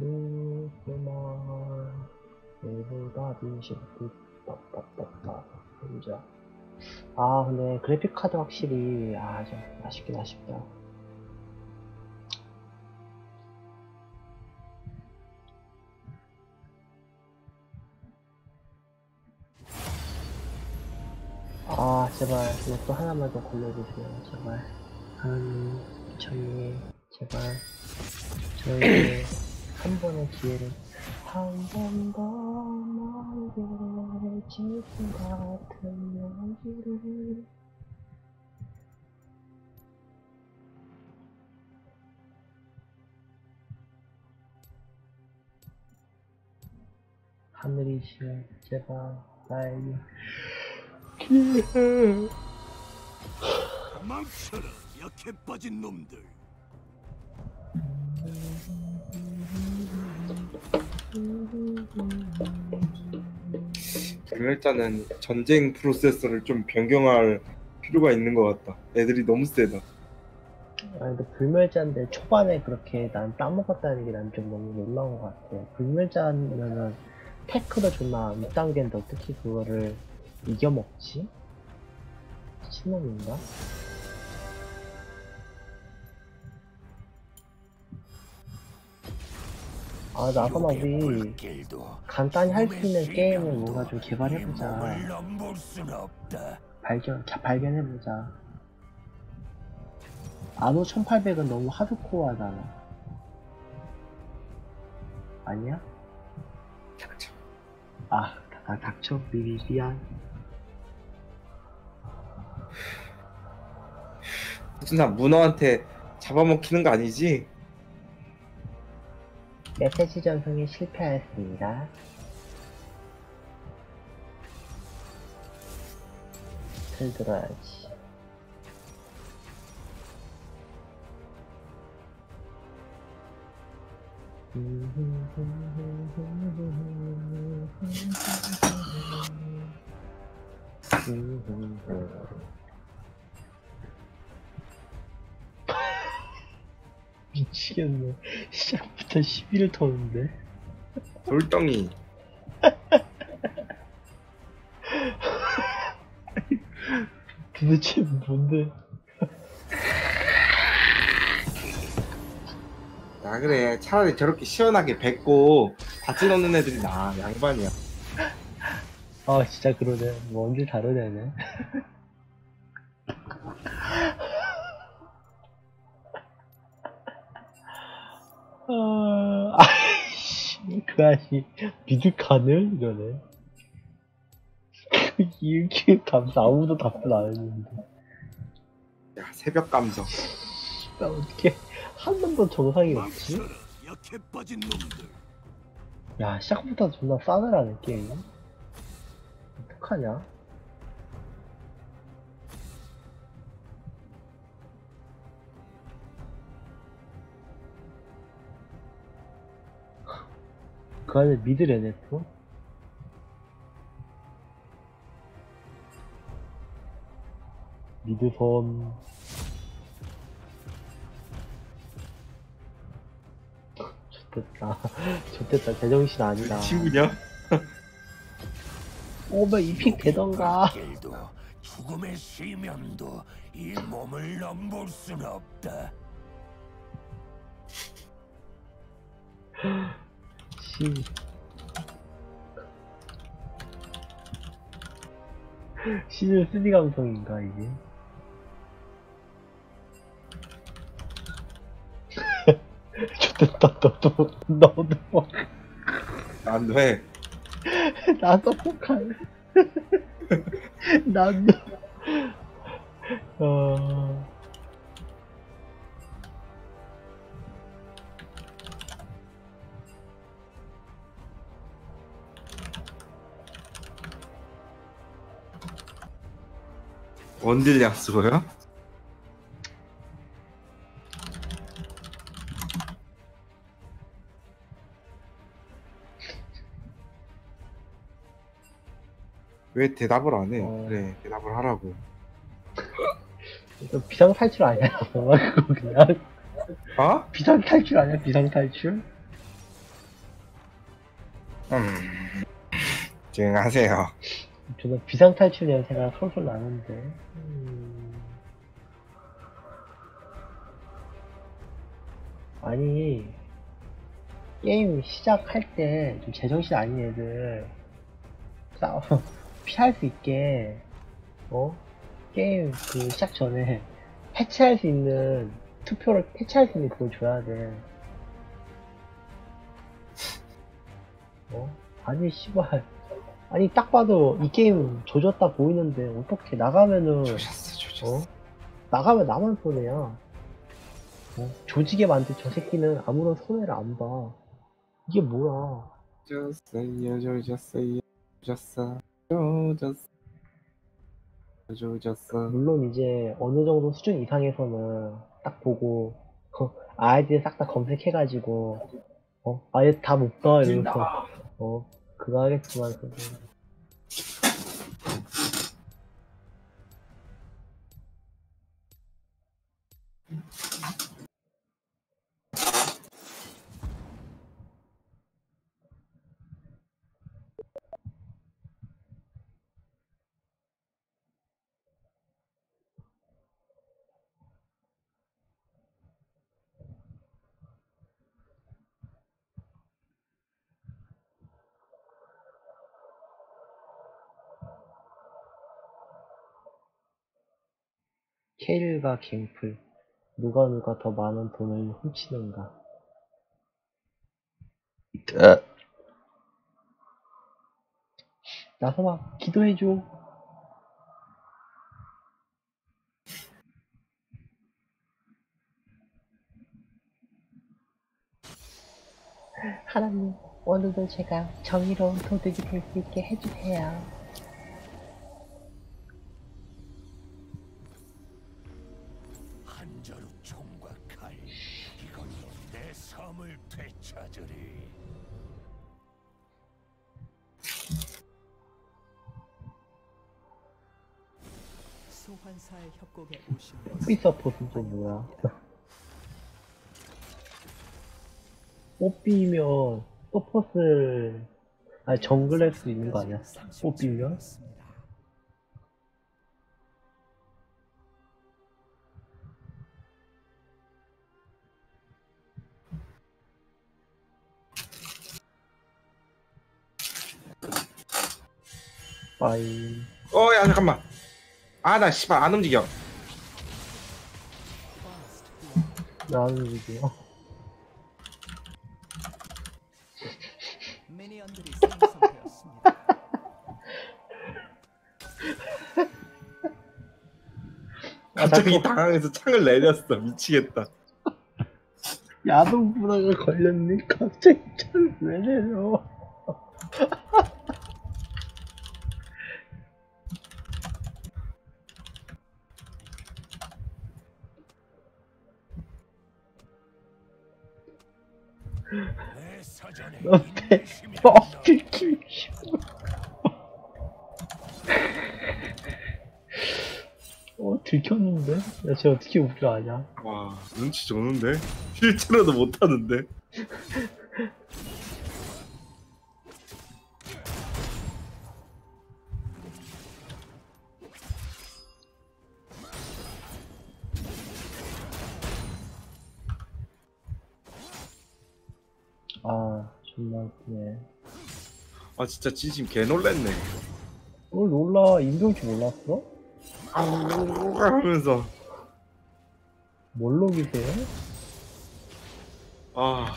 누구나 내보다 비실듯 빠빠빠빠 혼자 아 근데 그래픽 카드 확실히 아 좀 아쉽긴 아쉽다 아 제발 이것도 하나만 더 걸려주세요 제발 하나님 저희 제발 저에게 한 번의 기회를 한 번더 너에게 지금 같은 용기를. 하늘이시여 제발 나에게 기회 망쳐라 약해 빠진 놈들 불멸자는 전쟁 프로세서를 좀 변경할 필요가 있는 것 같다. 애들이 너무 세다. 아 근데 불멸자인데 초반에 그렇게 난 따먹었다는 게 난 좀 너무 놀라운 것 같아. 불멸자면은 테크도 존나 6단계인데 어떻게 그거를 이겨먹지? 신놈인가? 아, 나가마 우리 길도 간단히 할 수 있는 게임을 뭔가 좀 개발해보자. 발견, 자, 발견해보자. 아노 1800은 너무 하드코어하잖아. 아니야? 닥쳐. 아, 다, 닥쳐. 미리, 미안. 수나 문어한테 잡아먹히는 거 아니지? 메시지 전송에 실패하였습니다. 틀 들어야지. 미치겠네. 시작부터 시비를 터는데. 돌덩이. 도대체 뭔데? 야 그래 차라리 저렇게 시원하게 뱉고 바지 넣는 애들이 나 양반이야. 아 진짜 그러네. 뭐 언제 다르네. 아, 아이씨, 그 아이 미드칸을 이러네. 이렇게 감사 아무도 답변 안 했는데. 야 새벽 감성. 나 어떻게 한 번도 정상이 없지? 야 시작부터 존나 싸늘하네 게임. 어떡하냐? 그 안에 미드 레네토? 미드 선 좋됐다. 좋됐다. 제정신 아니다. 친구냐? 오면 이픽 되던가? 길도 죽음의 시면도 이 몸을 넘볼 순 없다 시 시즌 3 감성인가 이게? 좋됐다 너도 너도 난 왜? 나도 폭할 나도. 어... 원딜 약수로요? 왜 대답을 안 해? 어. 그래 대답을 하라고. 이거 비상 탈출 아니야? 그냥 어? 비상 탈출 아니야? 비상 탈출? 음. 조용하세요. 저는 비상탈출 냄새가 솔솔 나는데. 음. 아니, 게임 시작할 때 좀 제정신 아닌 애들 싸워 피할 수 있게 어 게임 그 시작 전에 해체할 수 있는 투표를 해체할 수 있는 그걸 줘야 돼. 어 아니 씨발 아니 딱 봐도 이 게임 조졌다 보이는데 어떻게 나가면은 조졌어, 조졌어. 어 나가면 나만 손해야. 어? 조직에 만든 저 새끼는 아무런 손해를 안 봐. 이게 뭐야? 조졌어요, 조졌어요, 조졌어, 조졌어, 조졌어. 물론 이제 어느 정도 수준 이상에서는 딱 보고 어, 아이디 싹 다 검색해가지고 어 아예 다못가 이러면서 어 그거 하겠지만 케일과 갱플 누가 누가 더 많은 돈을 훔치는가? 나서봐 기도해줘. 하나님, 오늘도 제가 정의로운 도둑이 될 수 있게 해주세요. 뽀삐 서폿은 또 뭐야? 뽀삐면 서폿을 아니 정글 할 수 있는 거 아니야? 뽀삐면? 빠이 어, 야, 잠깐만. 아, 나 씨발 안 움직여. 나는 이게요. 미니언들이 생성되었습니다. 갑자기 자꾸- 당황해서 창을 내렸어. 미치겠다. 야동 부다가 걸렸니? 갑자기 차를 왜 내려? 야, 쟤 어떻게 우리 아냐? 와, 눈치 좋는데? 실제로도 못하는데? 아, 존나 웃기네. 아, 진짜 진심 개 놀랬네. 뭘 놀라, 임병치 몰랐어? 하면서. 뭘 녹이세요? 아,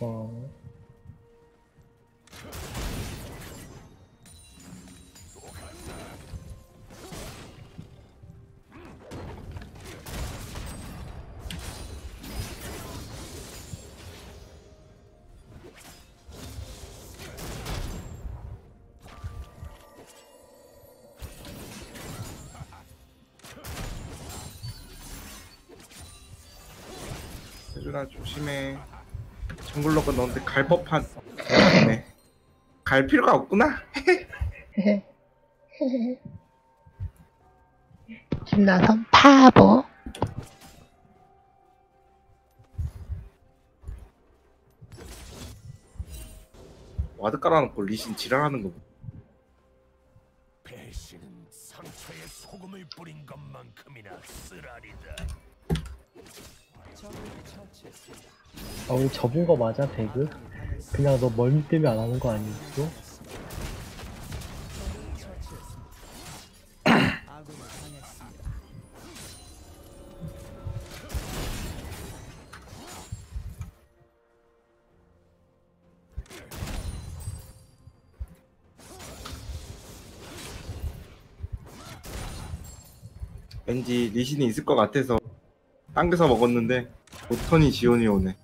아파. 세준아 조심해. jungler가 너한테 갈 법한. 네. 갈 필요가 없구나. 김나선 바보. ward 깔아놓고 리신 지랄하는 거. 접은 거 맞아, 배그? 그냥 너 멀미 때문에 안 하는 거 아니었어? 왠지 리신이 있을 것 같아서 당겨서 먹었는데 오턴이 지원이 오네.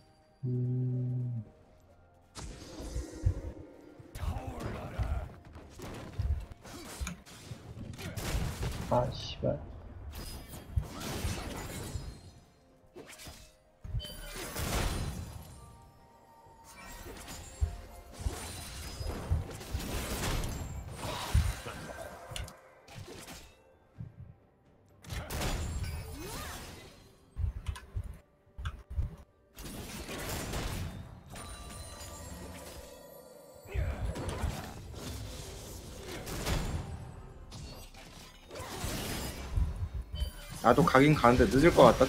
나도 가긴 가는데 늦을 것 같다.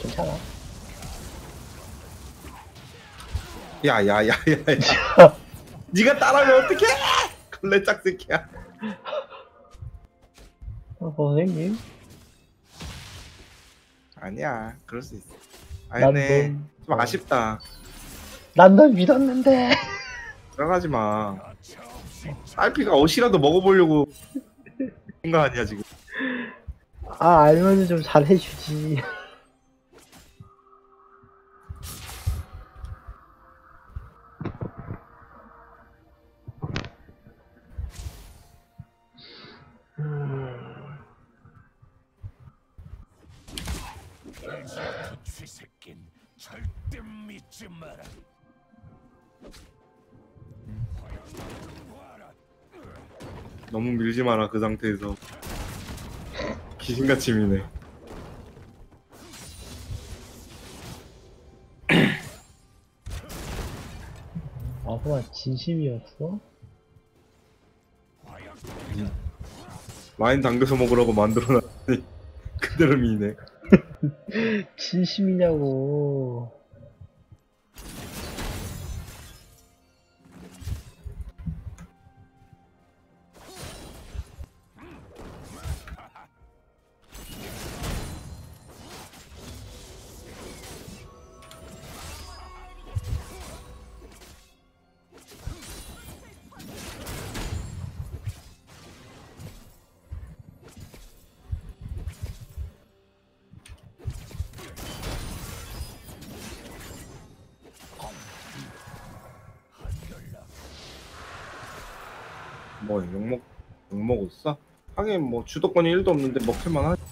괜찮아. 야야야야야. 네가 따라하면 어떡해? 걸레 짝새끼야. 어, 선생님? 아니야, 그럴 수 있어. 난 아니네, 넌- 좀 아쉽다. 난 널 믿었는데. 들어가지 마. 딸피가 옷이라도 먹어보려고 생각 아니야 지금. 아, 알면은 좀 잘해주지. 너무 밀지 마라 그 상태에서. 귀신같이 미네. 아구가 진심이었어? 와인 담겨서 먹으라고 만들어놨더니 그대로 미네. 진심이냐고. 뭐 주도권이 1도 없는데 먹힐만 하지.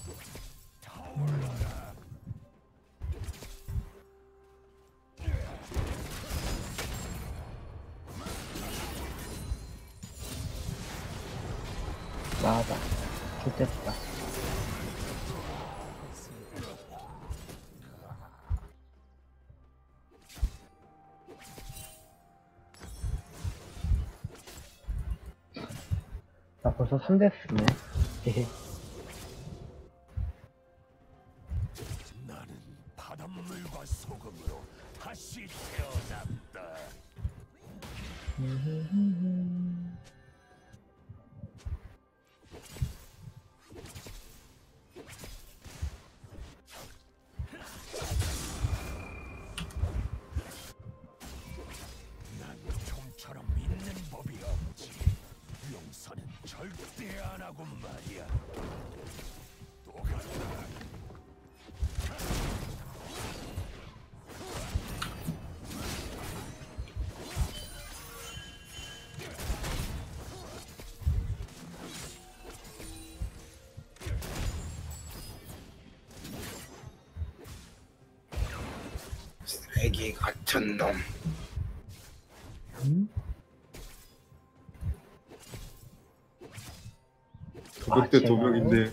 대? 도벽인데.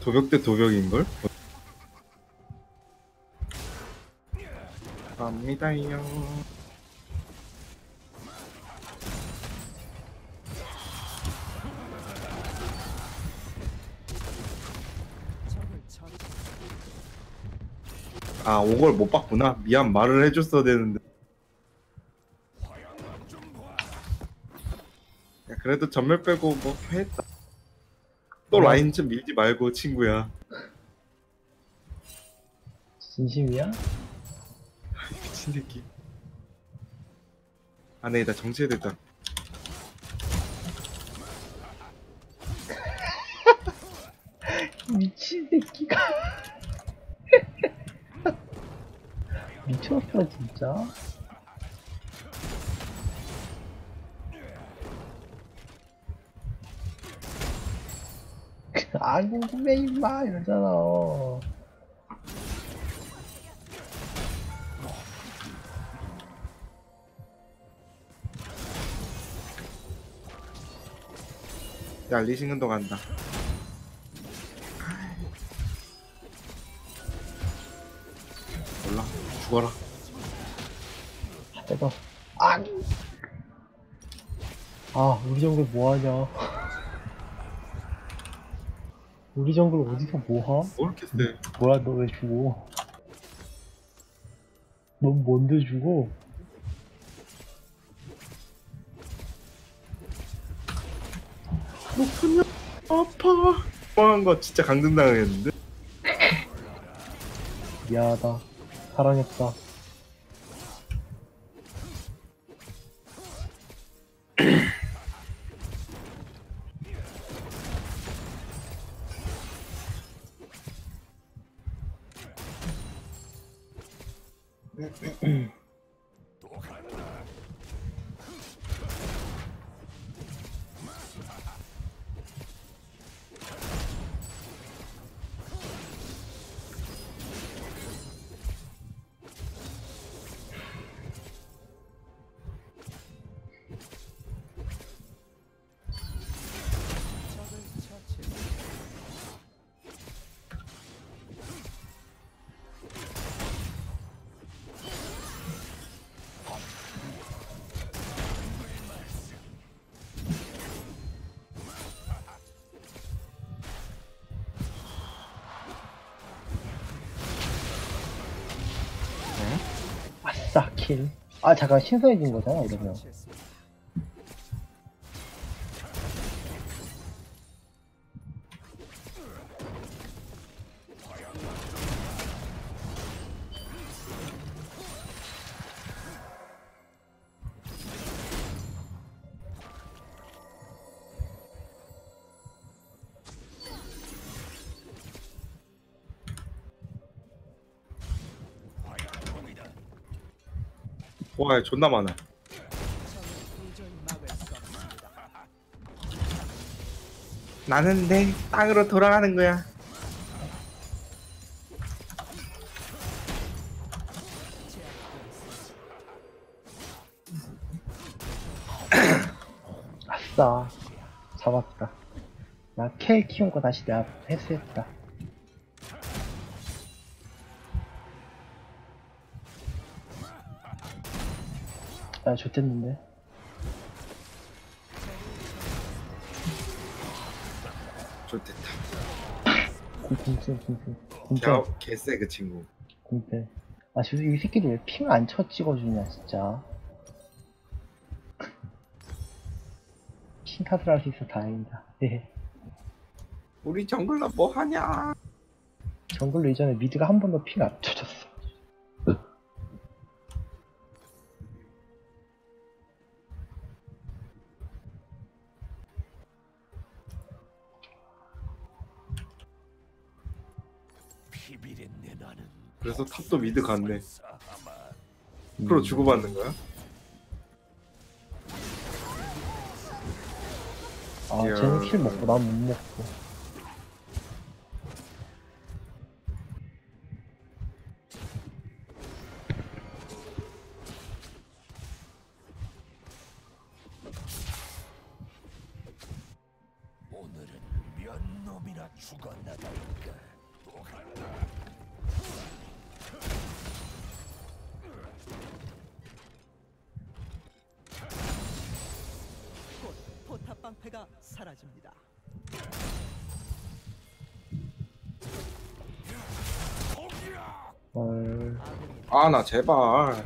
도벽 대 도벽인걸? 갑니다요. 아, 오걸 못 봤구나. 미안, 말을 해줬어야 되는데. 야, 그래도 전멸 빼고 뭐 했다. 또 어. 라인 좀 밀지 말고, 친구야. 진심이야? 미친 새끼. 아, 네, 나 정체됐다. 미친 새끼가. 미쳤어, 진짜. 안 궁금해, 임마, 이러잖아. 야, 리싱은도 간다. 몰라. 죽어라. 내가, 아! 아, 우리 정글 뭐하냐. 우리 정글 어디서 뭐하? 뭐 이렇게 세? 뭐야, 너 왜 죽어? 넌 뭔데 죽어? 높으냐? 아파. 뻥한 거 진짜 강등당했는데? 미안하다. 사랑했다. 아, 잠깐, 신선해진 거잖아, 이러면. 와, 존나 많아. 나는 내 땅으로 돌아가는 거야. 아싸. 잡았다. 나 켈 키운 거 다시 내가 회수했다. 좋댔는데. 좋됐다. 공공 공공 공패 개, 개쎄, 그 친구. 공패. 아, 지금 이 새끼들 왜 핑을 안 쳐 찍어주냐, 진짜. 핑 탓을 할수 있어 다행이다. 예. 우리 정글러 뭐 하냐? 정글로 이전에 미드가 한 번도 핑안 쳐줬어. 그래서 탑도 미드 갔네. 사하마. 프로 주고받는 거야? 아, 이야. 쟤는 킬 먹고 난 못 먹고. 아군이 아나 제발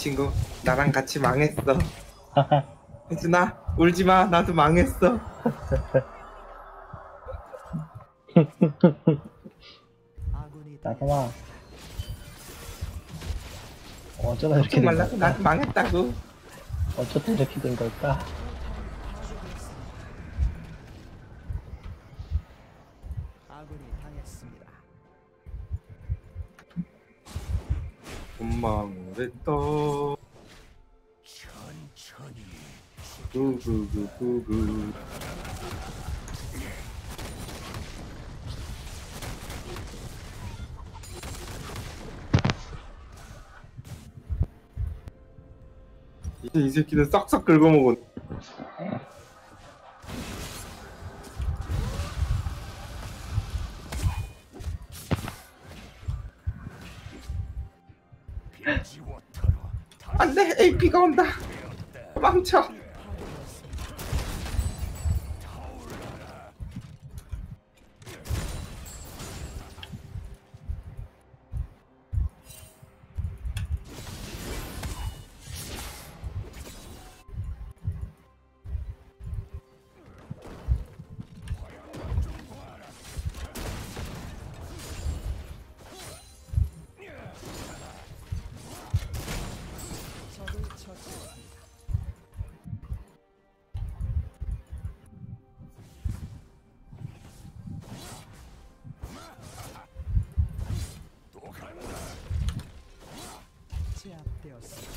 친구 나랑 같이 망했어 혜준아 울지마 나도 망했어 나성아. 어쩌다 이렇게 된 말라고 걸까? 나도 망했다고 어쩌다 이렇게 된 걸까? 원망을 했다 천천히. 구구구구구 이제 이 새끼는 싹싹 긁어먹은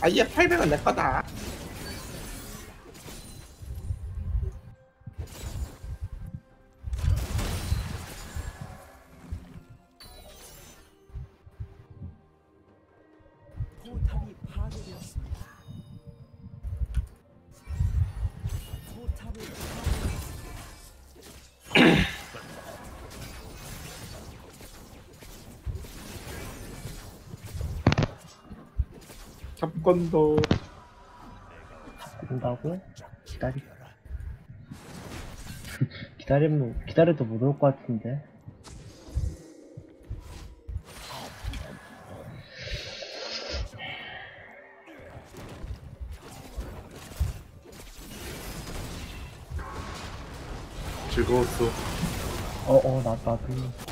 아얘 800원 내 거다 접건도 온다고? 기다리. 기다리면, 기다려도 못 올 것 같은데. 즐거웠어 어, 어, 나, 나도.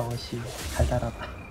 어시. 달달하다.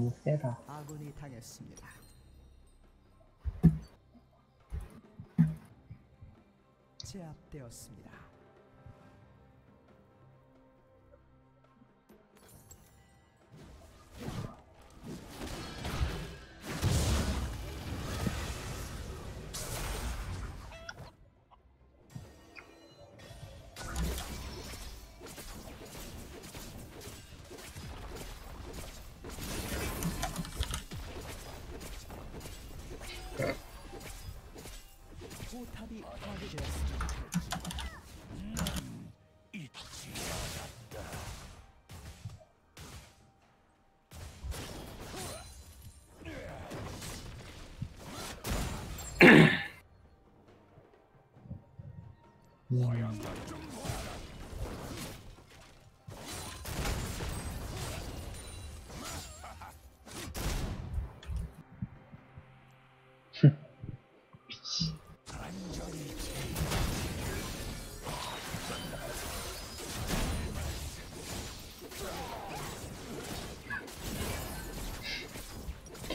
너무 세다. 아군이 당했습니다. 제압되었습니다.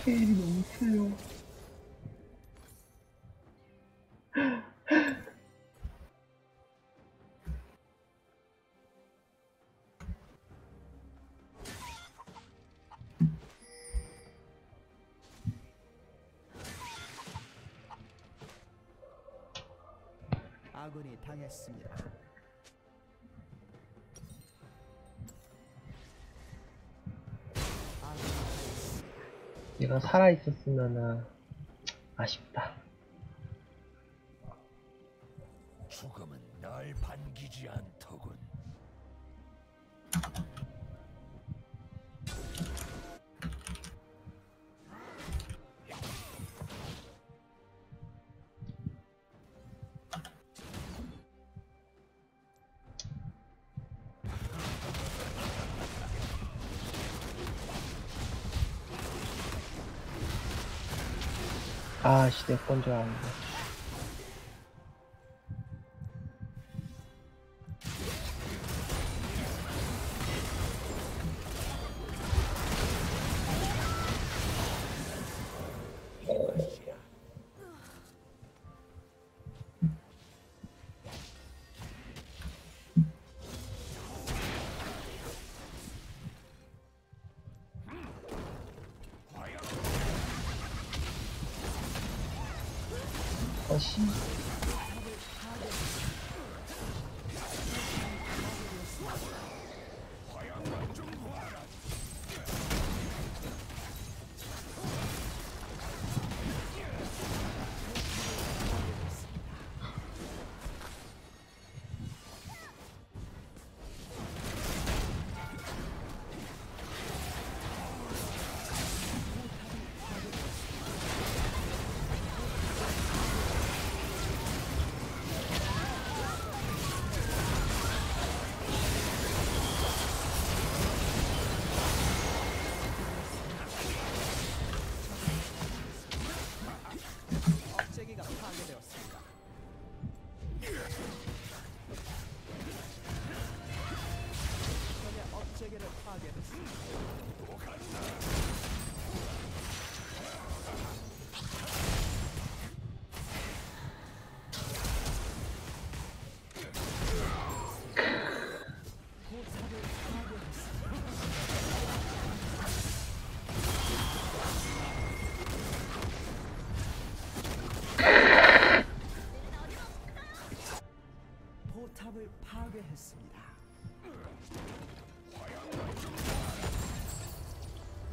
케일이 너무 세요. 아군이 당했습니다. 얘가 살아있었으면은 아쉽다. 아씨, 내 건 줄 알았는데.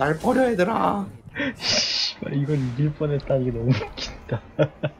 날 버려 얘들아 이건 이길 뻔했다. 이게 너무 웃긴다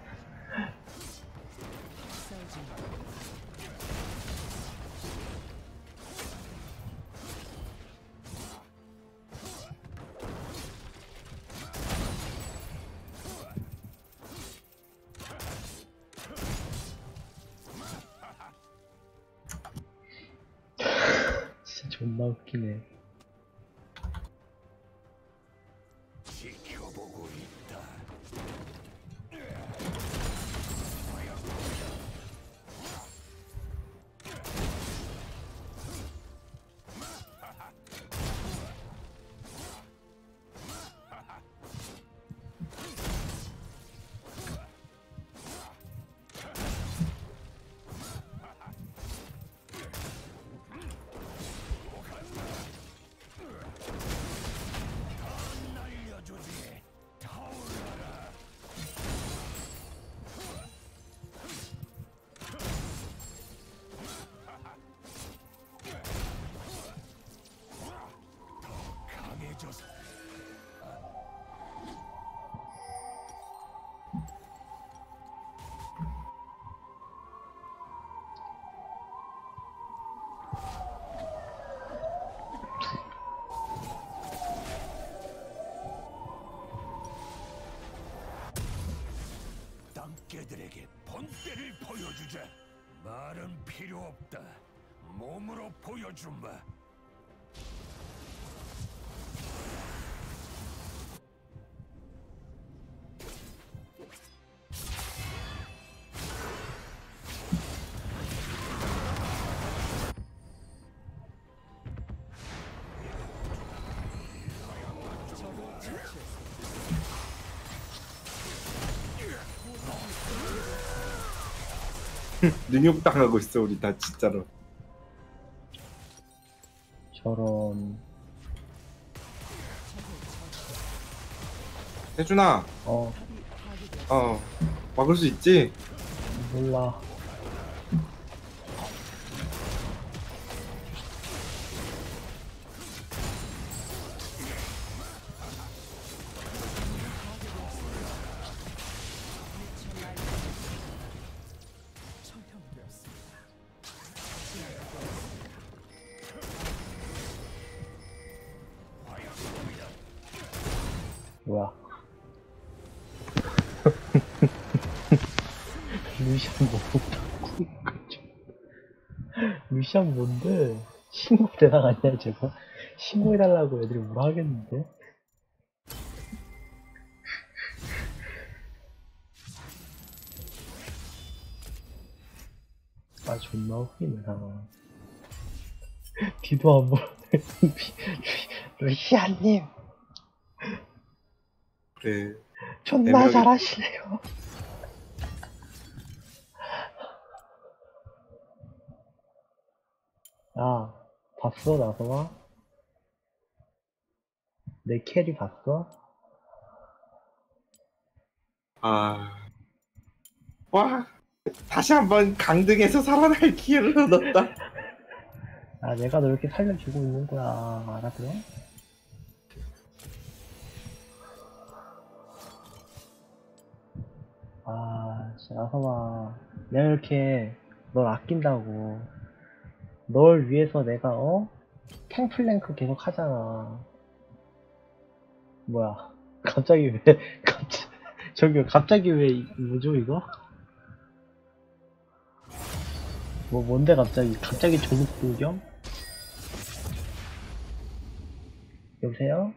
보여주자. 말은 필요 없다. 몸으로 보여주마. 능욕당하고 있어 우리 다 진짜로 저런 혜준아 어 파괴되었습니다. 어 막을 수 있지? 몰라 루시안 뭔데? 신고 대상 아니야 저거 신고해달라고 애들이 뭐라 하겠는데? 아 존나 웃기네 상황. 뒤도 안 보네 루시안님! 그래 존나. 잘하시네요. 야, 봤어, 나서와? 내 carry 봤어? 아... 와 다시 한번 강등에서 살아날 기회를 얻었다 아, 내가 너 이렇게 살려주고 있는 거야. 알아들어? 아, 진짜 나서와. 내가 이렇게 널 아낀다고. 널 위해서 내가, 어? 탱플랭크 계속 하잖아. 뭐야. 갑자기 왜, 갑자기, 저기 갑자기 왜, 이- 뭐죠, 이거? 뭐, 뭔데 갑자기, 갑자기 조국 불경? 여보세요?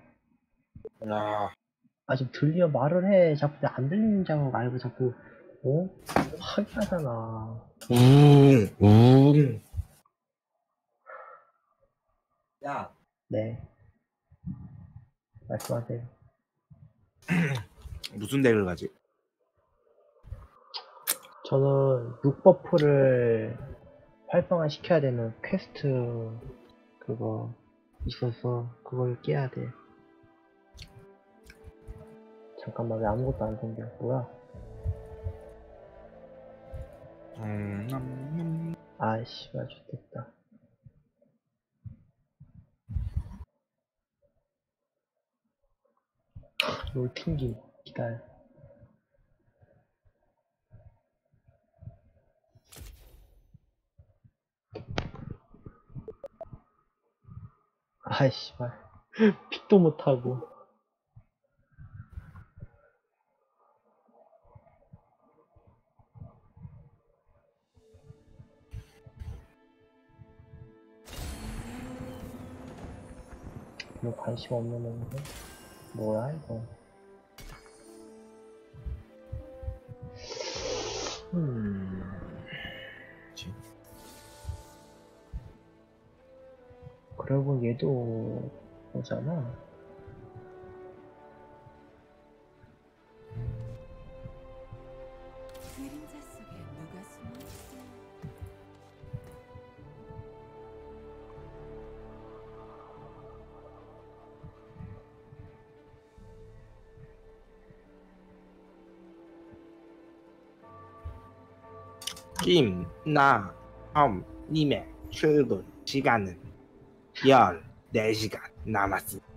야 아, 좀 들려 말을 해. 자꾸 내안 들리는 줄 알고 자꾸, 어? 확인하잖아. 웅, 웅. 야, 네. 말씀하세요. 무슨 deck을 가지? 저는 6 buff를 활성화 시켜야 되는 퀘스트, 그거, 있어서, 그걸 깨야 돼. 잠깐만, 왜 아무것도 안 생겨? 뭐야? 음, 음, 음. 아, 아이씨, 말 좋겠다. 롤 튕김, 기다려. 아이씨, 말. 픽도 못하고. 뭐 관심 없는 놈인데? 뭐야, 이거. 음. 그러고 얘도 오잖아. 김나함님의 출근 시간은 14시간 남았습니다.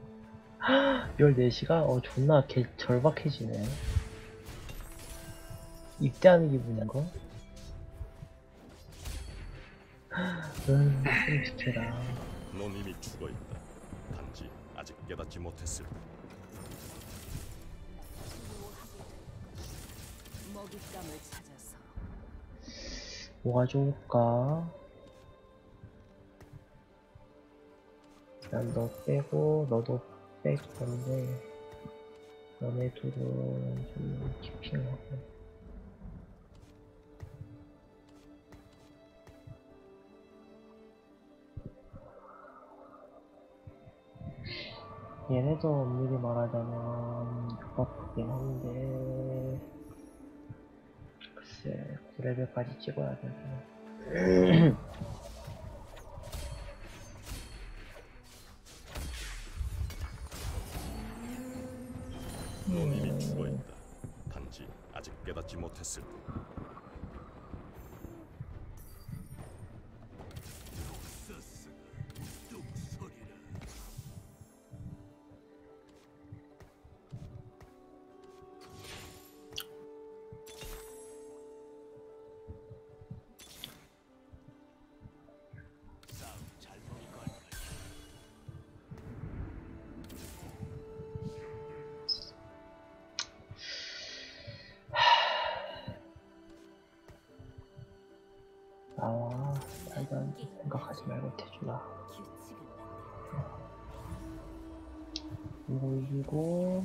14시간? 어, 존나 개, 절박해지네. 입대하는 기분인가? 음, 좀 지켜라. 넌 이미 죽어 있다. 단지 아직 깨닫지 못했을 뿐. 먹잇감을 뭐가 좋을까? 난 너 빼고, 너도 뺄 건데, 너네 둘은 좀 키핑하고. 얘네도 엄밀히 말하자면 육박이긴 한데, 글쎄, 9 레벨까지 찍어야 돼서. 넌 이미 죽어 있다. 단지 아직 깨닫지 못했을 뿐. 일단 생각하지 말고 대주라. 이기고,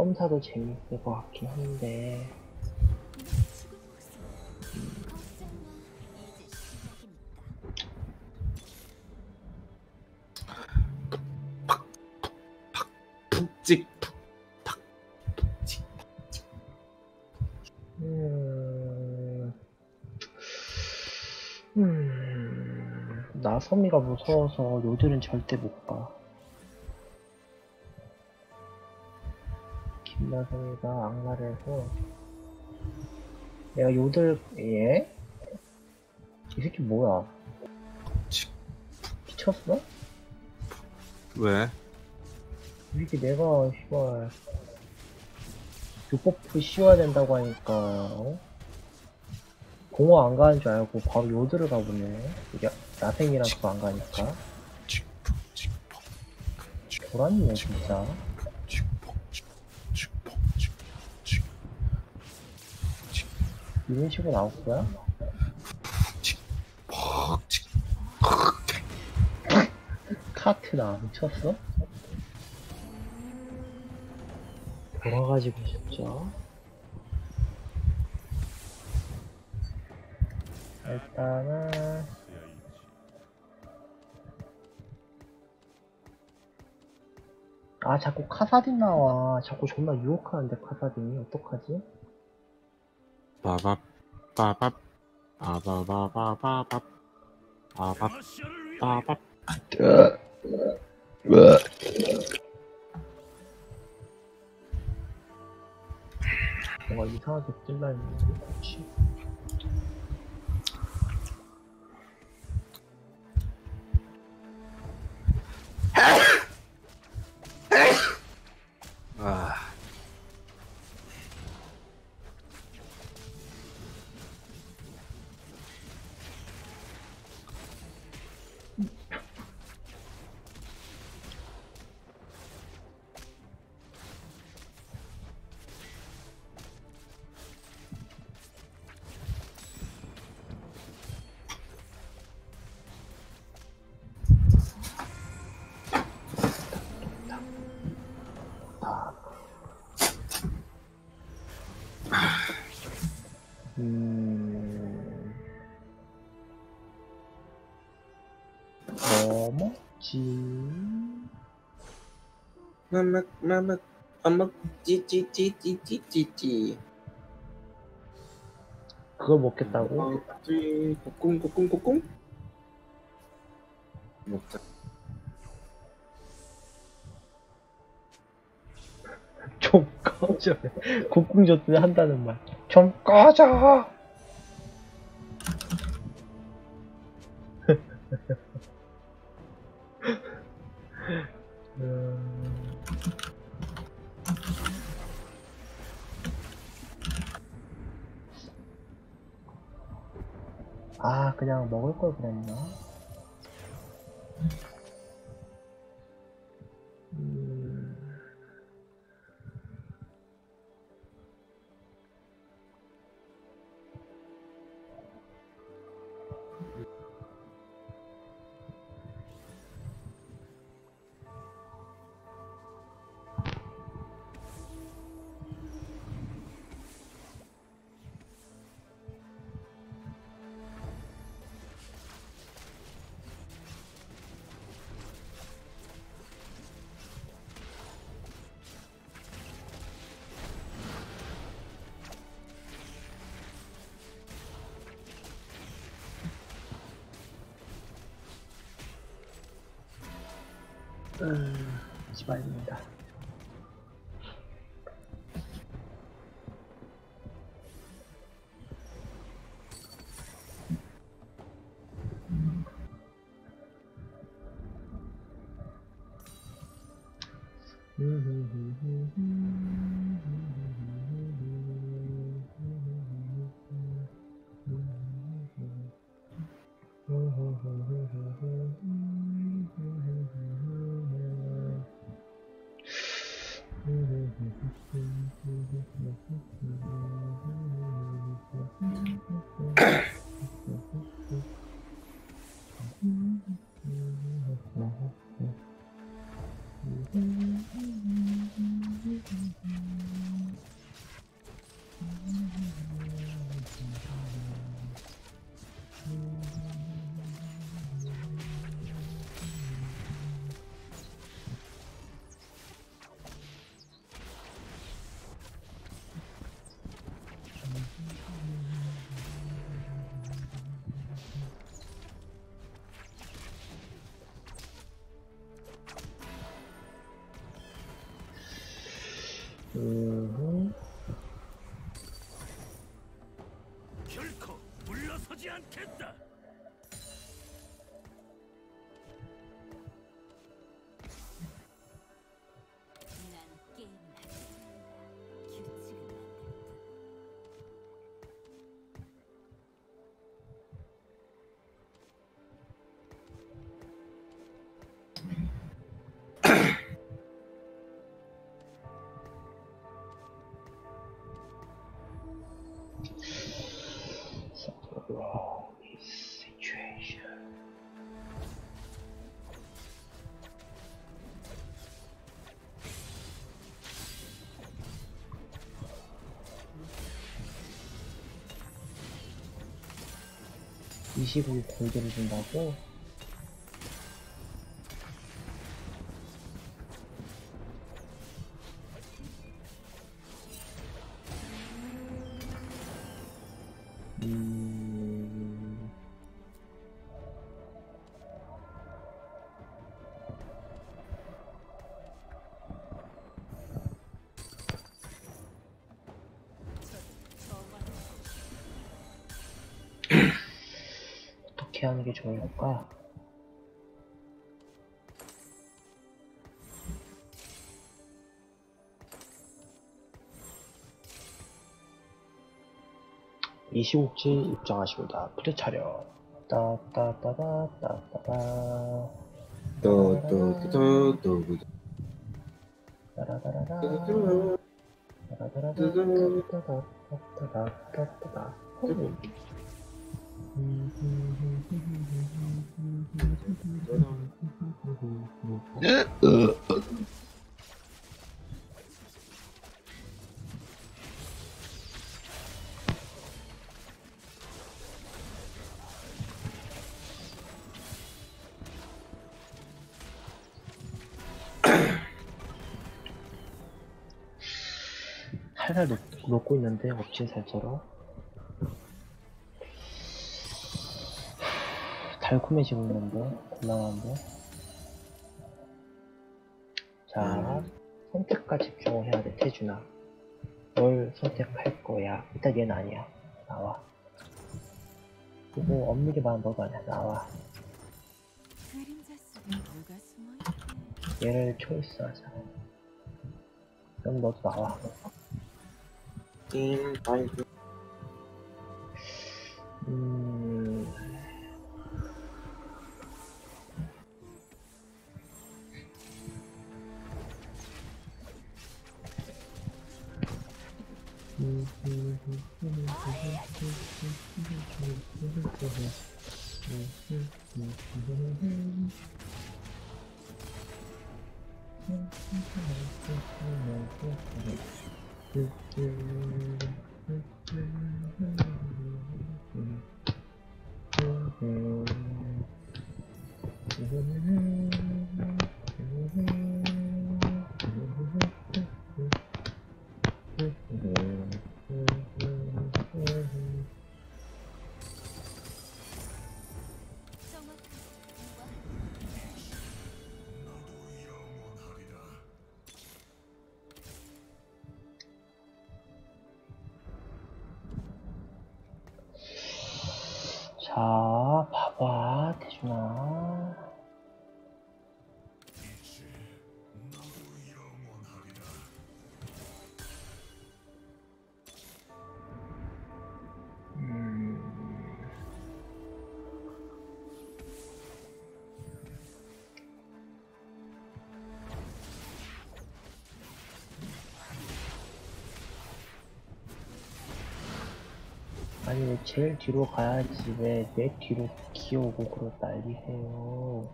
검사도 재밌을 것 같긴 한데, 푹찍 음, 음, 나섬이가 무서워서 요들은 절대 못 가. 김나섬이가 악마를 해서 내가 요들 예? 이 새끼 뭐야? 미쳤어? 왜? 이렇게 내가 씨발 요버프 씌워야 된다고 하니까 어? 공허 안 가는 줄 알고 바로 요드를 가보네 이게 그거 안 가니까 돌았네 진짜 이런 식으로 나올 거야? 카트나 미쳤어? 돌아가지고 싶죠. 일단은 아 자꾸 카사딘 나와. 자꾸 존나 유혹하는데 카사딘이 어떡하지? 빠밥 빠밥 빠바바바바밥 빠밥 러시아를 위해 빠밥 뭔가 이상하 마막 마막 마막 찌찌찌찌찌찌찌 그걸 먹겠다고? 먹지 고꿍 고꿍 고꿍 먹자 좀 꺼져. 곡궁조트 한다는 말. 좀 꺼져! 그냥 먹을 걸 그랬나? 음, 결코 물러서지 않겠다. 25 골드를 준다고? 게 좋을까? 이시국지 입장하시고다 프레 차려 따따따따따따따 또또또또또 따라따라따 따라따라따따따따따따따 살살 녹, 녹고 있는데 업체 살처럼 달콤해지고 있는데 곤란한데. 자 선택과 집중을 해야 돼 태준아. 뭘 선택할 거야? 일단 얘는 아니야. 나와. 그리고 엄밀히 말하면 너도 아니야. 나와. 얘를 초이스 하자. 그럼 너도 나와. 음... Mm-hmm. 제일 뒤로 가야지 왜 내 뒤로 기어오고 그러 난리세요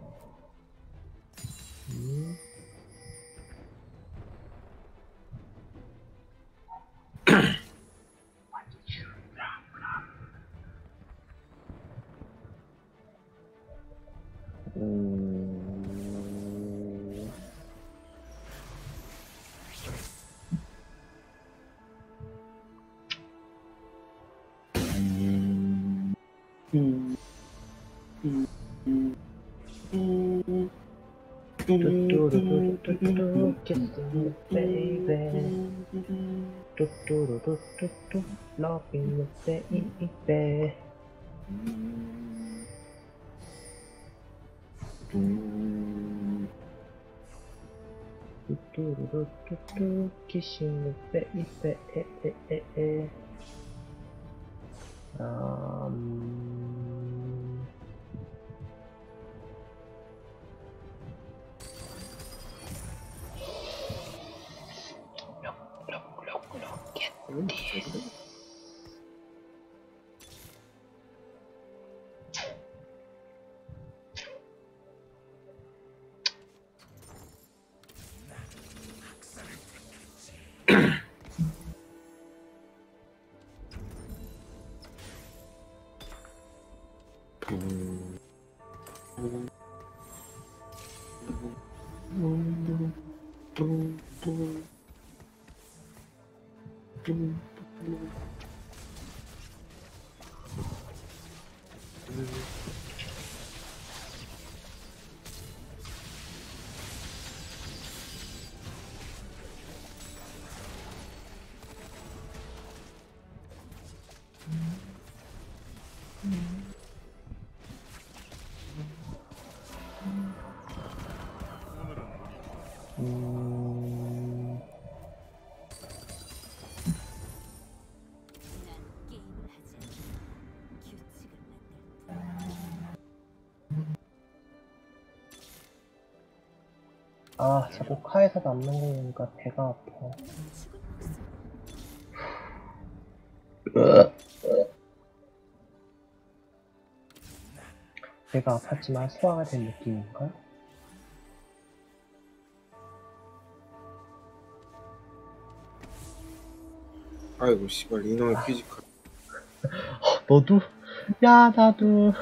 음? 음... you, baby. Do, do, do, do, do, do. Loving you, baby. Do, do, do, do, do, do. Kissing you, baby. Eh, eh, eh, eh. Um. Yes. 아, 자꾸 카에서 남는 거 보니까 배가 아파. 배가 아팠지만 소화가 된 느낌인가? 아이고 씨발 이놈의 physical 너도? 야, 나도.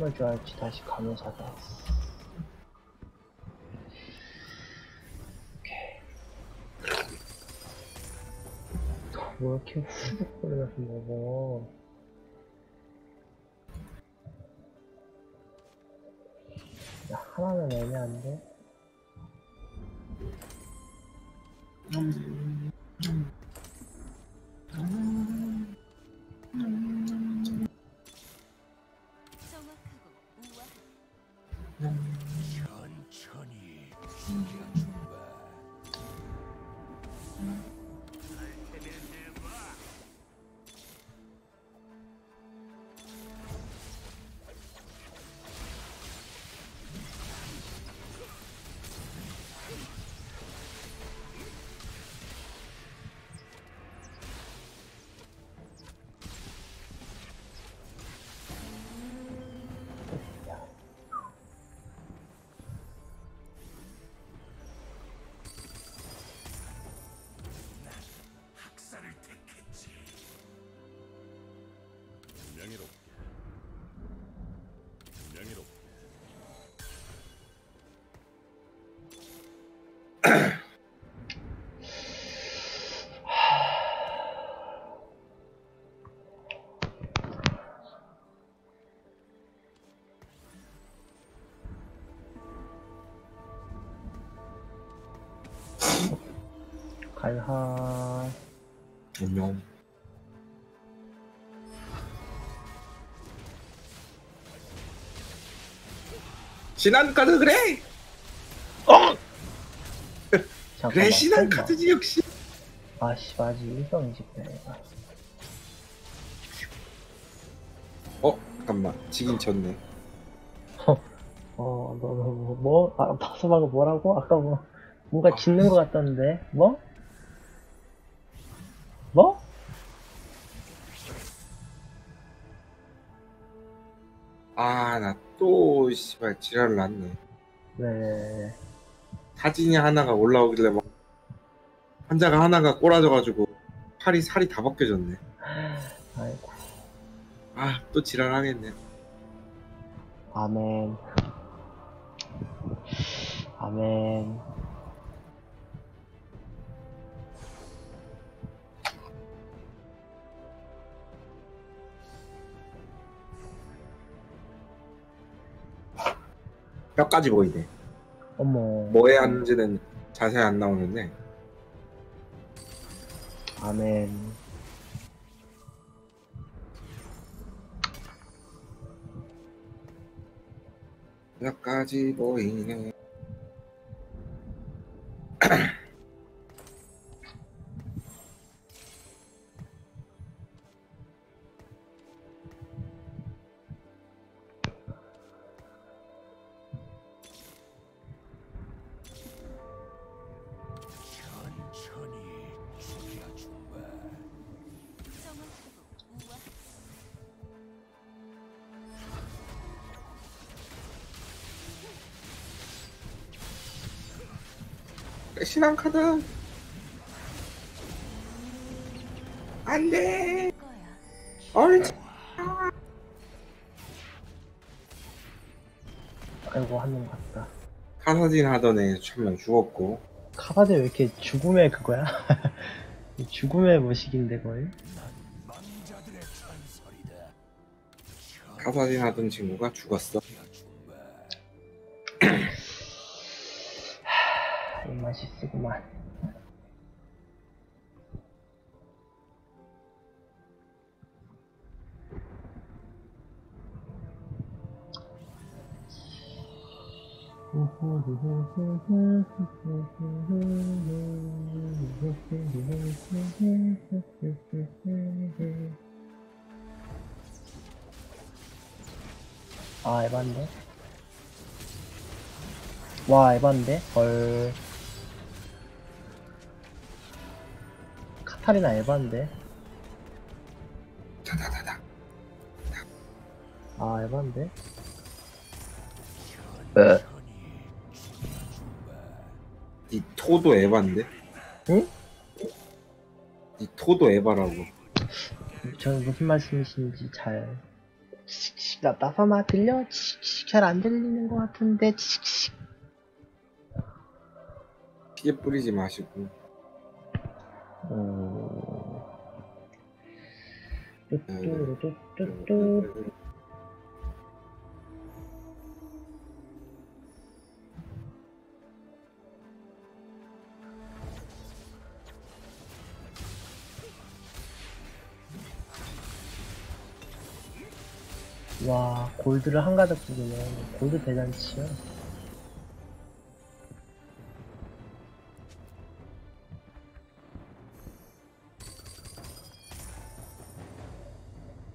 누구한테 템을 줘야 할지 다시. 오케이. 뭐 이렇게 후둑거리면서 먹어. 야, 하나는 애매한데? 정확하 발하 운명 신한 카드 그래? 어? 그래 신한 카드지 역시. 아씨 맞지 일성 이집대 어 잠깐만. 지긴 졌네. 어너뭐아 뭐, 뭐, 아, 박수하고 뭐라고? 아까 뭐 뭔가 아, 짓는 것 같던데? 뭐? 씨발 지랄을 났네 네. 사진이 하나가 올라오길래 막 환자가 하나가 꼬라져가지고 팔이 살이 다 벗겨졌네 아이고. 아 또 지랄하겠네 아멘. 아멘. 뼈까지 보이네 어머. 뭐에 하는지는 자세히 안 나오는데 아멘. 뼈까지 보이네 신한 카드 안돼. 얼지 아이고, 한명 갔다. 카사딘 하던 애 한명 죽었고 카바드 왜 이렇게 죽음의 그거야? 죽음의 모식인데, 거의? 카사딘 하던 친구가 죽었어 아, 에반데? 와, 에반데? 헐. 카타리나 에반데? 아, 에반데? 니 토도 에반데 응? 니 토도 에바라고 저는 무슨 말씀이신지 잘. 나, 나사마 들려? 잘 안 들리는 것 같은데. 피해 뿌리지 마시고 음... 뚜뚜루뚜뚜뚜. 와, 골드를 한가득 뿌리네. 골드 대잔치야.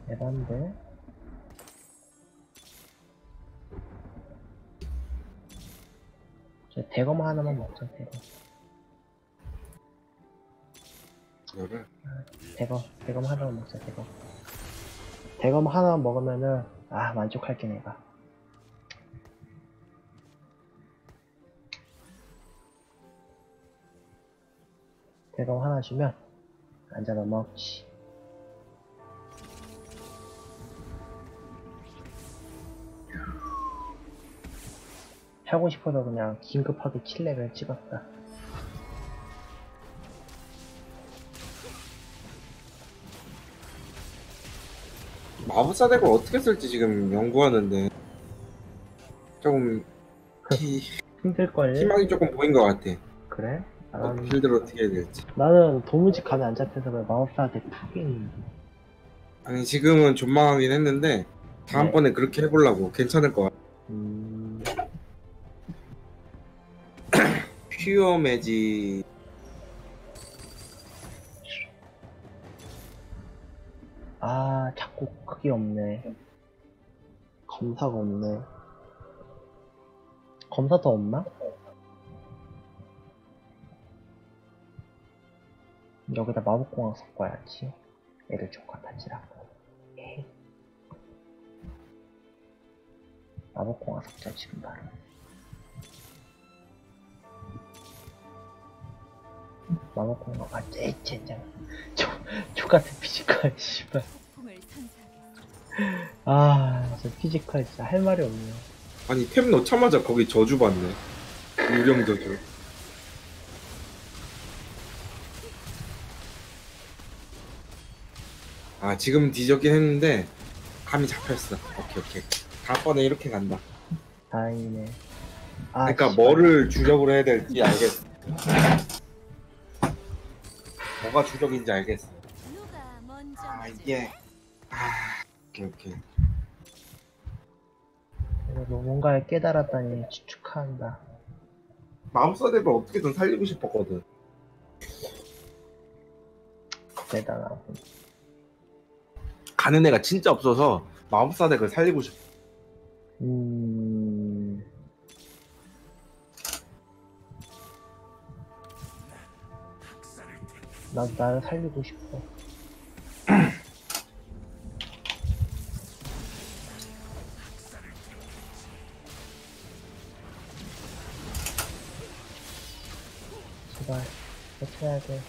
대단데? 저 대검 하나만 먹자, 대검. 이거를 대검, 대검 하나만 먹자, 대검. 대검 하나 먹으면은, 아, 만족할게, 내가. 대검 하나 주면, 앉아서 먹지. 하고 싶어서 그냥 긴급하게 7레벨 찍었다. 마법사 덱을 어떻게 쓸지 지금 연구하는데 조금 히, 힘들걸? 희망이 조금 보인 것 같아. 그래? 아, 어, 나는, 빌드를 어떻게 해야 될지. 나는 도무지 감이 안 잡혀서 마법사 덱 파긴. 아니 지금은 존망하긴 했는데 다음번에 네. 그렇게 해보려고 괜찮을 것 같아. 음... 퓨어 매직 아, 자꾸 그게 없네. 검사가 없네. 검사 더 없나? 여기다 마법공학 섞어야지. 애들 조카타지라고. 에이. 마법공학 섞자, 지금 바로. 마법공학, 아, 저, 좆같은 physical, 씨발. 아, 저 physical 진짜 할 말이 없네요. 아니 템 넣자마자 거기 저주 받네 유령 저주 아 지금 뒤지긴 했는데 감이 잡혔어 오케이 오케이 다음번에 이렇게 간다 다행이네. 아, 그러니까 씨발. 뭐를 주력으로 해야 될지 알겠어 뭐가 주력인지 알겠어 아? 이게 아 오케이 오케이 그래도 뭔가를 깨달았다니 축하한다. 마법사대를 어떻게든 살리고 싶었거든 대단하고. 가는 애가 진짜 없어서 마법사덱을 살리고 싶어 음. 나도 나를 살리고 싶어. 제발, 버텨야 돼.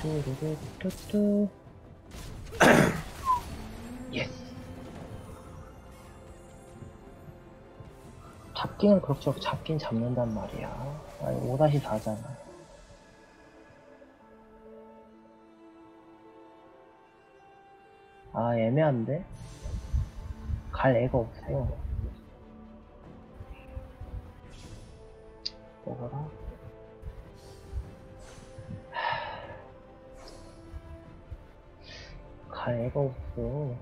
뚜뚜루루뚜뚜. 예스. 잡기는 그럭저럭 잡긴 잡는단 말이야. 아니, 5-4잖아. 아, 애매한데? 갈 애가 없어. 먹어라. 하, 갈 애가 없어.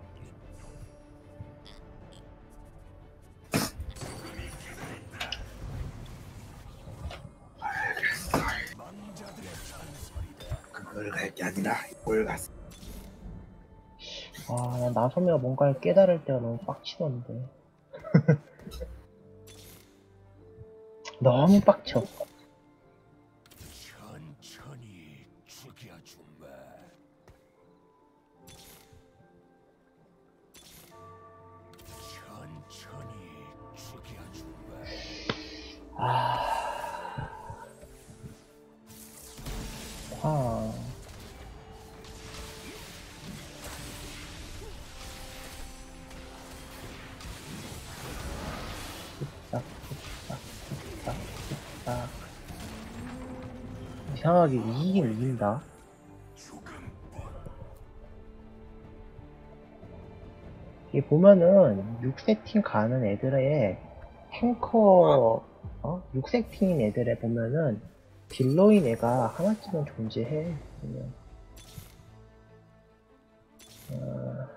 그걸 갈 게 아니라 이걸 갔어 아, 난 나소미가 뭔가를 깨달을 때가 너무 빡치던데. 너무 빡쳐. 이상하게 이기긴 이긴다. 이 보면은 6세팅 가는 애들의 탱커 어? 6세팅인 애들에 보면은 딜러인 애가 하나쯤은 존재해 보면 어...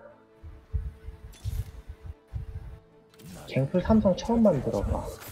갱플 삼성 처음 만들어봐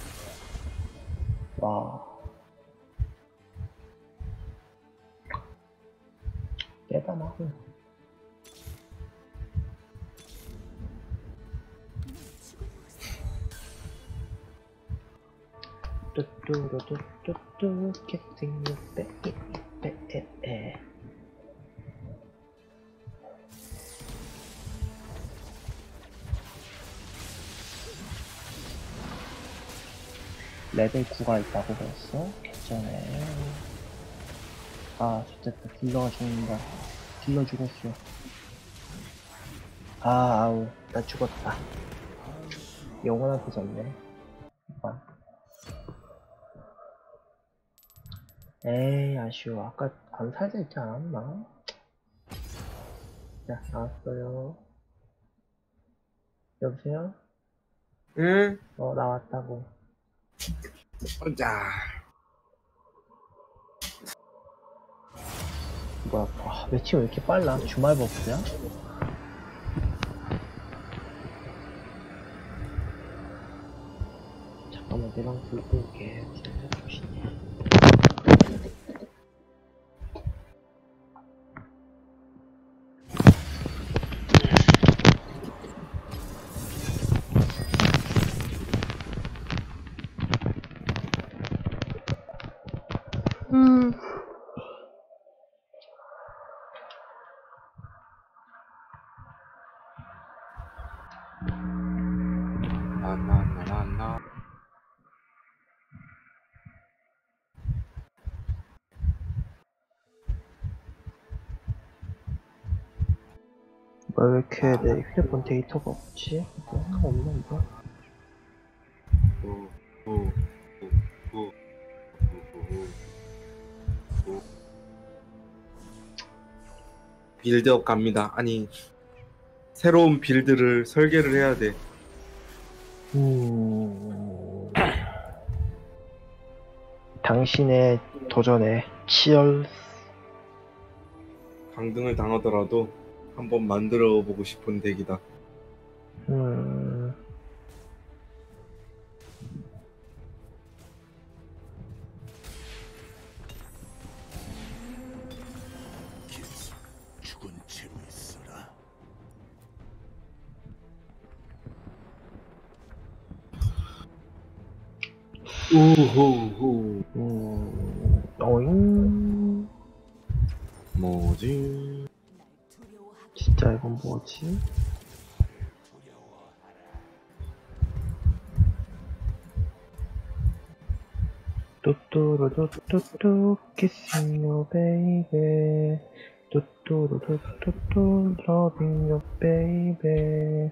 9가 있다고 그랬어? 괜찮네 아 좋겠다 딜러가 죽는다. 딜러 죽었어. 아 아우. 나 죽었다. 영원한테 졌네. 이번 에이 아쉬워. 아까 안 살자 있지 않았나? 자 나왔어요. 여보세요? 응? 어 나왔다고 자 뭐야 와 매치 왜 이렇게 빨라 주말 버프야? 잠깐만 상대방 불끈게 해주시네. 뭐왜 이렇게 내 휴대폰 데이터가 없지? 뭐가 없는 거야? 오, 오, 오, 오, 오, 오. 빌드업 갑니다. 아니 새로운 빌드를 설계를 해야 돼. 음... 당신의 도전에 치열 강등을 당하더라도 한번 만들어 보고 싶은 덱이다. 음... 계속 죽은 채로 있어라. 우호호. 음... 어잉... 뭐지? 이건 뭐지? 뚜뚜루뚜뚜뚜 kissing you baby 뚜뚜루뚜뚜뚜 loving you baby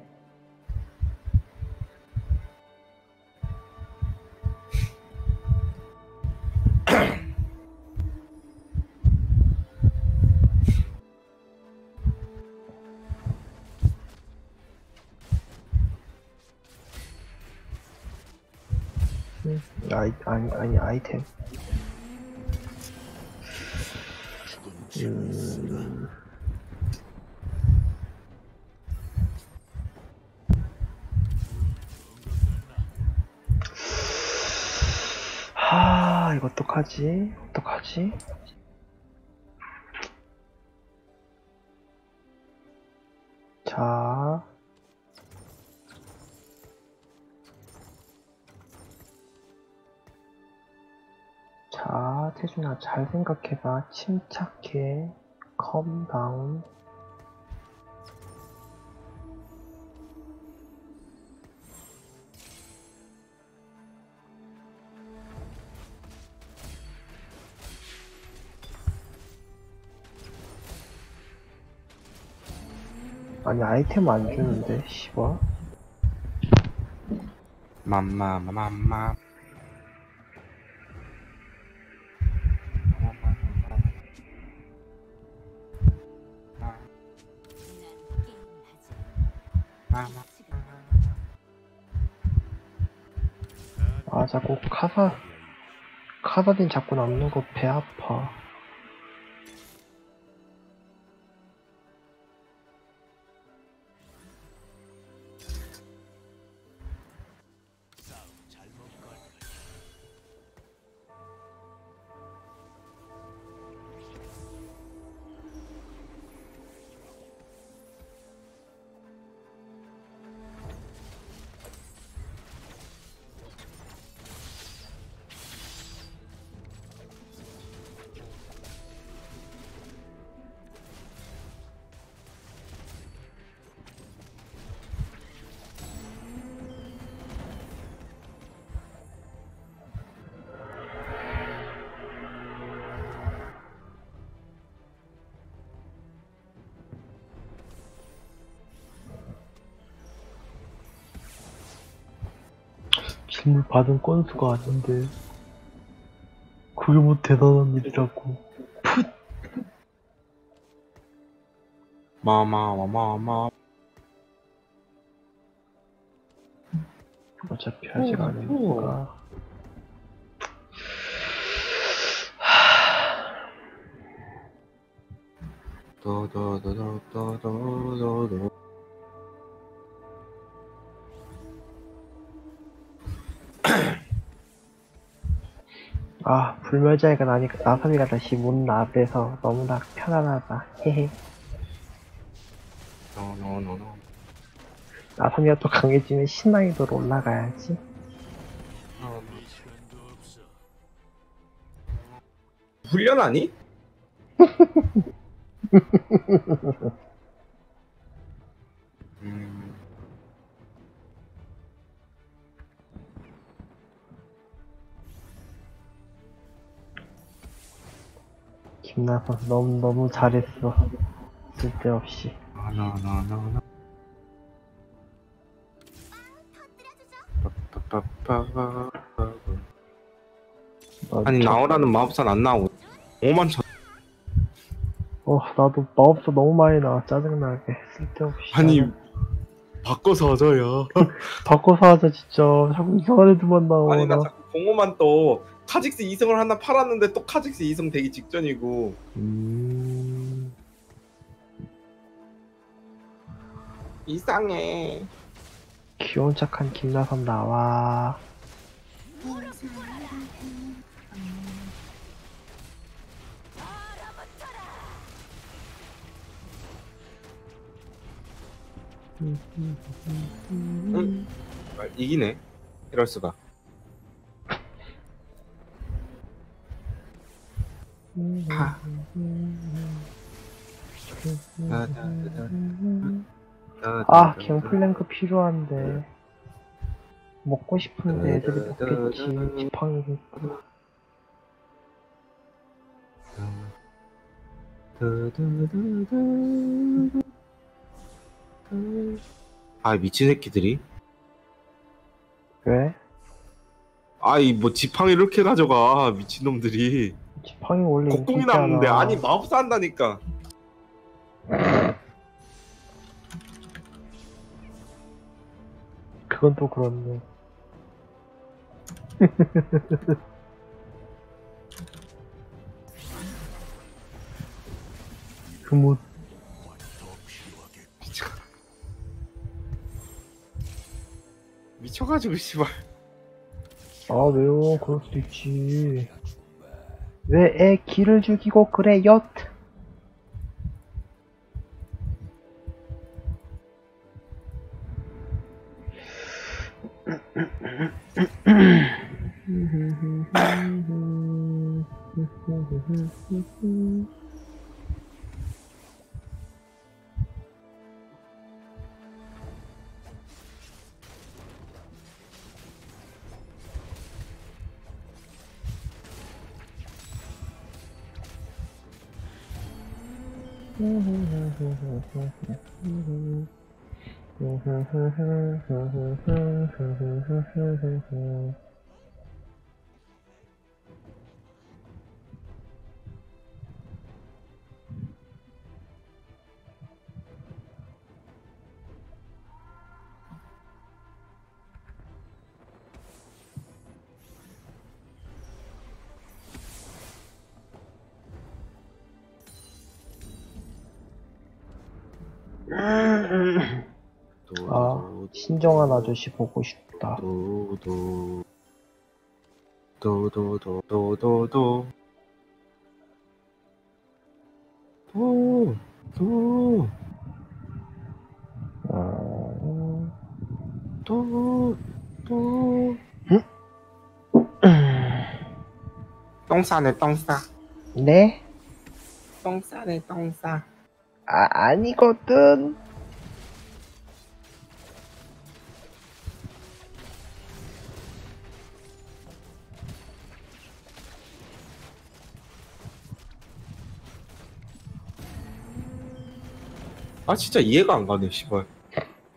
아이템. 음, 하, 이거 어떡하지? 어떡하지? 자, 태준아, 잘 생각해봐. 침착해. 컴 다운. 아니, 아이템 안 주는데, 씨발. 맘마마맘마. 아, 자꾸 카사, 카사딘 자꾸 남는 거 배 아파. 질문 받은 건수가 아닌데. 그게 뭐 대단한 일이라고. 마마마마마. 어차피 아직 안 했으니까. 도도도도도도도. 불멸자가 나니까 나섬이가 다시 문 앞에서 너무나 편안하다. 헤헤. 노노노노. 나섬이가 또 강해지면 신난이도로 올라가야지. 훈련하니? 나선 너무 너무 잘했어. 쓸데없이. 어, 아니 저- 나오라는 마법사는 안 나오고 5만 천 어, 나도 마법사 너무 많이 나와. 짜증나게. 쓸데없이. 아니 나는 바꿔서 하자 야 바꿔서 하자, 진짜. 자꾸 이상한 애들만 나오나. 아니 나 자꾸 공호만 또 카직스 2승을 하나 팔았는데 또 카직스 2승 되기 직전이고. 음. 이상해. 귀여운 척한 김나선 나와. 아, 이기네. 이럴 수가 하. 아, 갱플랭크 필요한데. 먹고 싶은데 애들이 먹겠지. 지팡이. 아 미친 새끼들이 왜? 아이 뭐 지팡이 이렇게 가져가 미친놈들이 지팡이 원래 곡궁이. 남는데 아니 마법사 한다니까 그건 또 그렇네. 그뭐 미쳐가지고 씨발 아 왜요? 그럴 수도 있지. 왜애 기를 죽이고 그래 엿? 신정한 아저씨 보고 싶다. 도도 도도도도도도 도도 어... 도, 도. 똥 싸네, 똥 싸. 네? 똥 싸네, 똥 싸. 아, 아니거든. 아 진짜 이해가 안 가네 씨발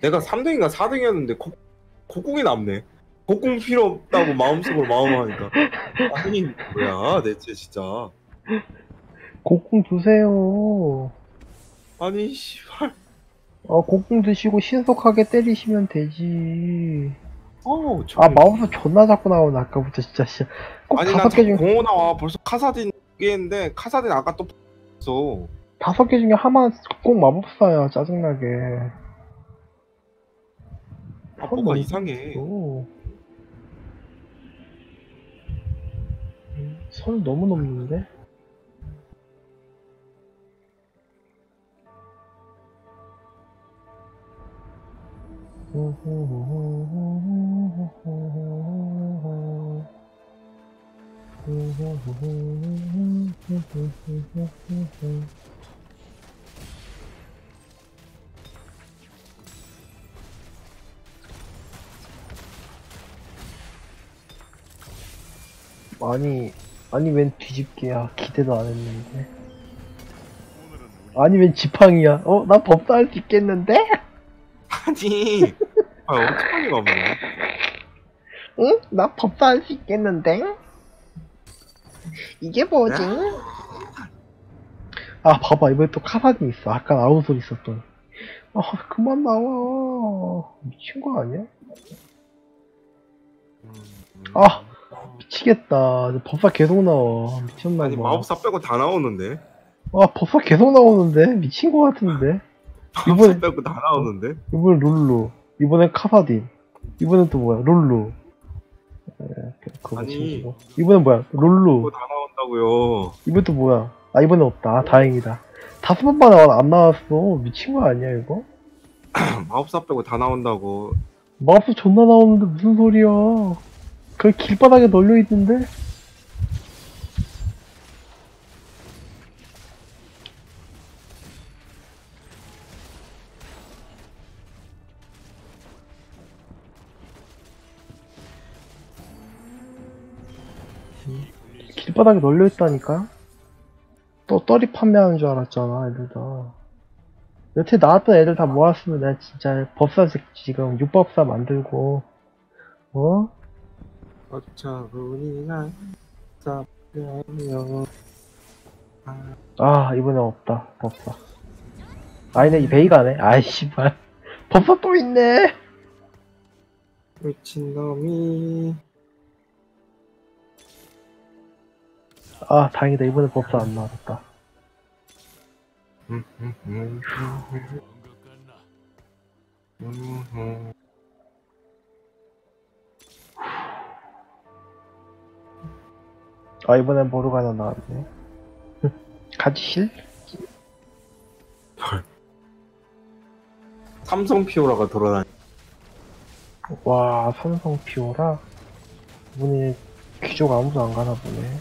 내가 3등인가 4등이었는데 고, 고궁이 남네 고궁 필요 없다고 마음속으로 마음하니까 아니 뭐야 대체 진짜 곡궁 드세요. 아니 씨발 어, 곡궁 드시고 신속하게 때리시면 되지. 어우 저 아, 마우스 존나 자꾸 나오네, 아까부터 진짜. 씨. 꼭 아니 난 다섯 개 자꾸 중, 공호 나와 벌써 카사딘 얘기했는데 카사딘 아까 또 어 다섯 개 중에 하나는 꼭 마법사야, 짜증나게. 아 뭐가 이상해 선 너무 넘는데? 아니, 아니 웬 뒤집기야. 기대도 안 했는데. 아니 웬 지팡이야. 어? 나 법사할 수 있겠는데? 아니 아 어떡하니가 없네 응? 나 법사할 수 있겠는데? 이게 뭐지? 아 봐봐 이번에 또 카바딘 있어 아까 아웃솔 있었던 아 그만 나와 미친 거 아니야? 아 미치겠다. 법사 계속 나와. 미쳤나봐 아니 마법사 빼고 다 나오는데? 아 법사 계속 나오는데? 미친 거 같은데? 이번에- 빼고 다 나오는데? 이번엔 룰루. 이번엔 카바딘. 이번엔 또 뭐야? 룰루. 에, 그거 아니. 이번엔 뭐야? 룰루. 다 나온다고요. 이번 또 뭐야? 아 이번에 없다. 아, 다행이다. 다섯 번만 나와 안 나왔어. 미친 거 아니야 이거? 마법사 빼고 다 나온다고. 마법사 존나 나오는데 무슨 소리야? 그 길바닥에 널려 있는데? 길바닥에 널려 있다니까? 또 떨이 판매하는 줄 알았잖아, 애들 다. 여태 나왔던 애들 다 모았으면 내가 진짜 법사 새- 지금 육법사 만들고, 어? 날 잡으며 아, 이번엔 없다, 법사. 아니네, 이 베이가네. 아이, 씨발. 법사 또 있네! 미친놈이 아, 다행이다. 이번엔 법사 안 나왔다. 아, 이번엔 모르가나 나왔네. 같이 실? 삼성 피오라가 돌아다니 와, 삼성 피오라? 이번에 귀족 아무도 안 가나 보네.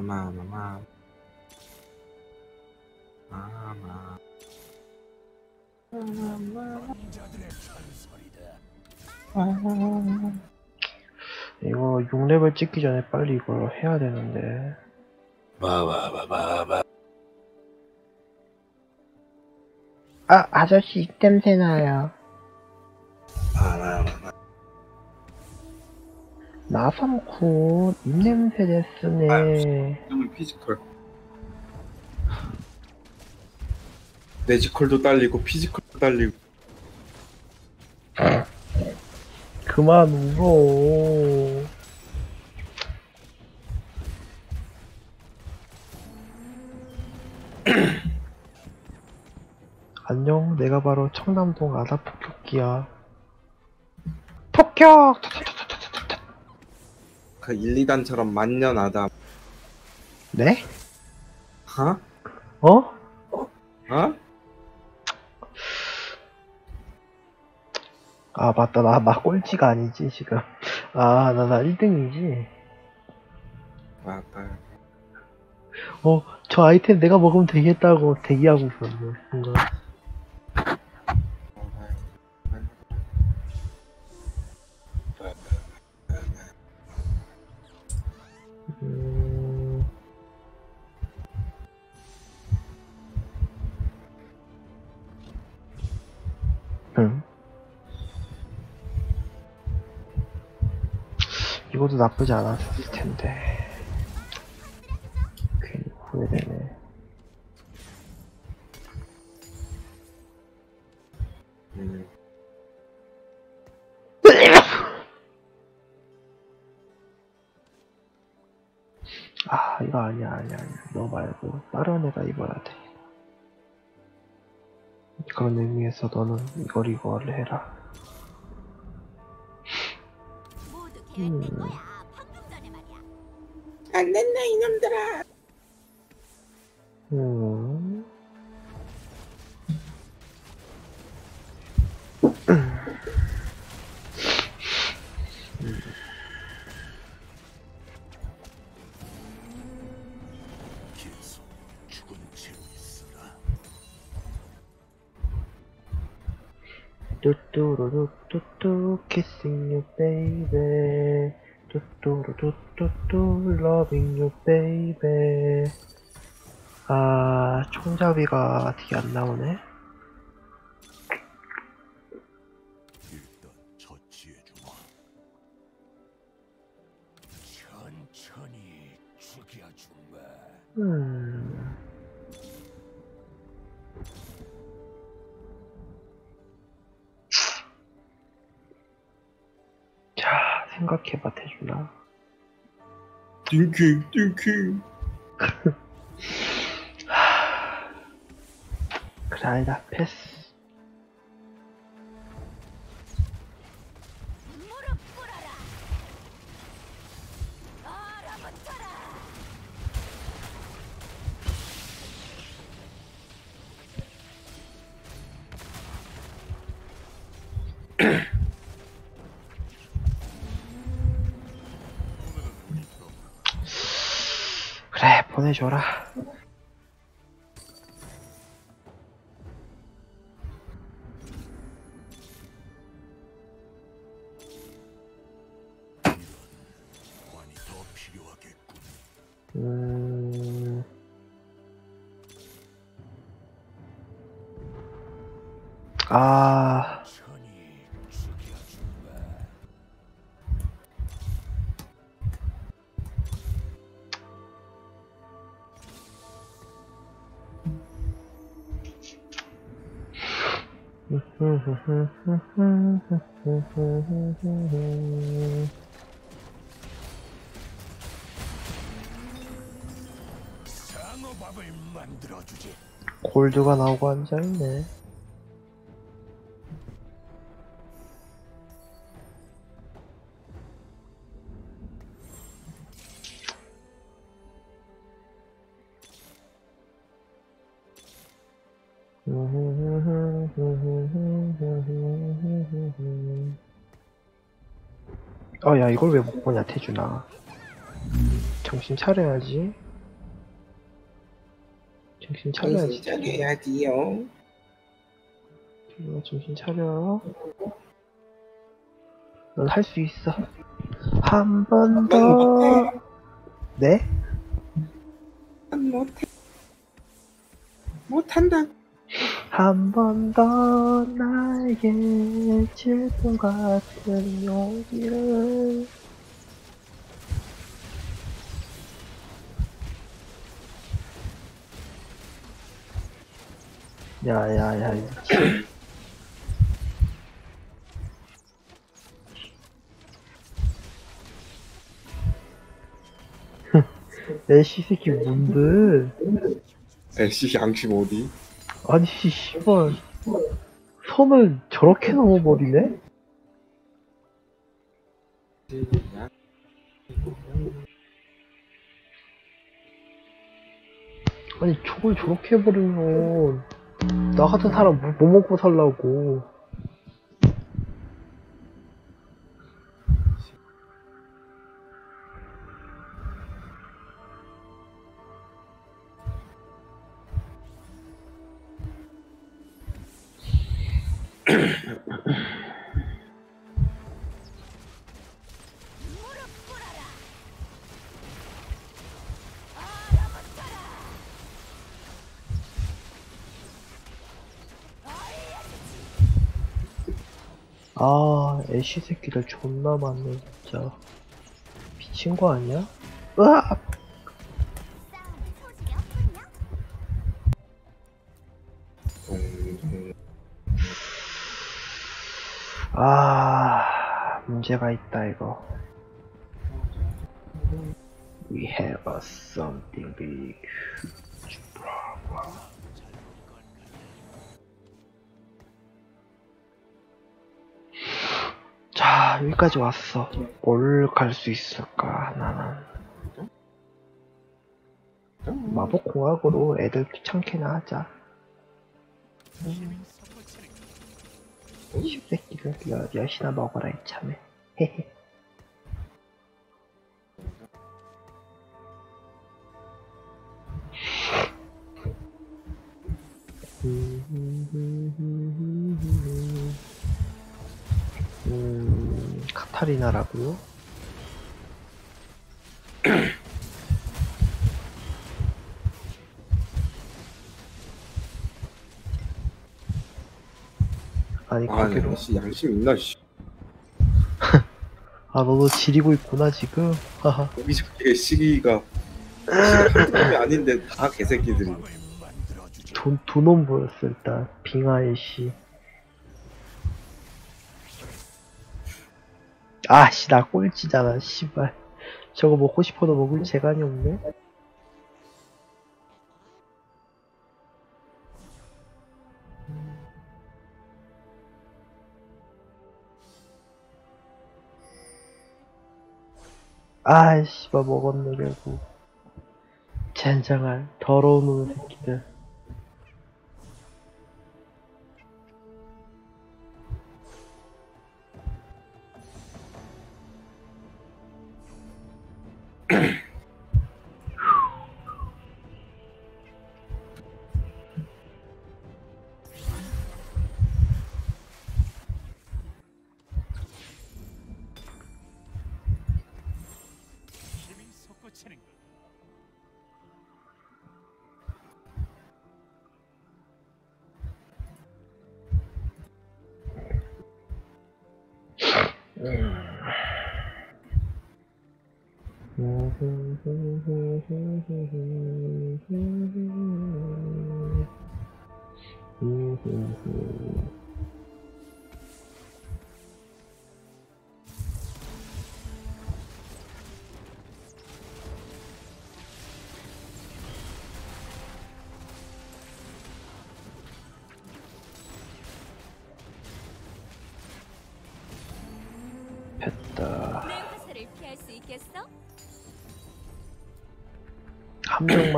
마마마마 마마 남자들의 전설이다. 이거 6레벨 찍기 전에 빨리 이걸 해야 되는데. 바바바바바. 아, 아저씨 입냄새 나요. 마마마 마 나삼쿠 입냄새 됐으네. 이놈의 피지컬 내지컬도 딸리고 피지컬도 딸리고 그만 울어. 안녕, 내가 바로 청남동 아다 폭격기야. 폭격! 그 1, 2단처럼 만년하다 네? 어? 어? 어? 아, 맞다. 나, 나 꼴찌가 아니지, 지금. 아, 나, 나 1등이지. 맞다 어, 저 아이템 내가 먹으면 되겠다고 대기하고 있었네, 순간. 나쁘지 않았을 텐데. 괜히 후회되네. 음. 아, 이거 아니야, 아니야, 아니야. 너 말고 다른 애가 입어야 돼. 그런 의미에서 너는 이걸 이걸 해라. 음. 안 된다 이놈들아. 음 총잡이가 되게 안 나오네. 음. 자 생각해봐 태준아. 띵킹 띵킹 그래 보 골드가 나오고 앉아있네. 태준아. 정신 차려야지. 정신 차려야지. 정신 차려야지요. 태준아, 정신 차려. 넌 할 수 있어. 한 번 더. 네? 난 못해. 못한다. 한 번 더 나에게 질풍 같은 용기를 야야야 애쉬 새끼 뭔데 애쉬 양심 어디? 아니 씨발 선을 저렇게 넘어버리네? 아니 저걸 저렇게 해버리면 나 같은 사람 뭐, 뭐 먹고 살라고 애쉬 새끼들 존나 많네 진짜 미친 거 아니야? 으악! 아 문제가 있다 이거 We have something big. 자, 여기까지 왔어. 뭘 갈 수 있을까, 나는. 마법공학으로 애들 귀찮게나 하자. 십새끼를 여, 여시나 먹어라, 이참에. 헤헤. 음, 카타리나라고요? 아니 아, 가기로 씨, 양심 있나, 씨. 아 너도 지리고 있구나 지금 하하 여기 저기에 시기가. 시기 아닌데 다 개새끼들이. 돈, 두놈 보였어 일단 빙하의 씨 아씨 나 꼴찌잖아 씨발. 저거 먹고 싶어도 먹을 재간이 없네. 아 씨발 먹었네 결국 젠장할 더러운 놈의 새끼들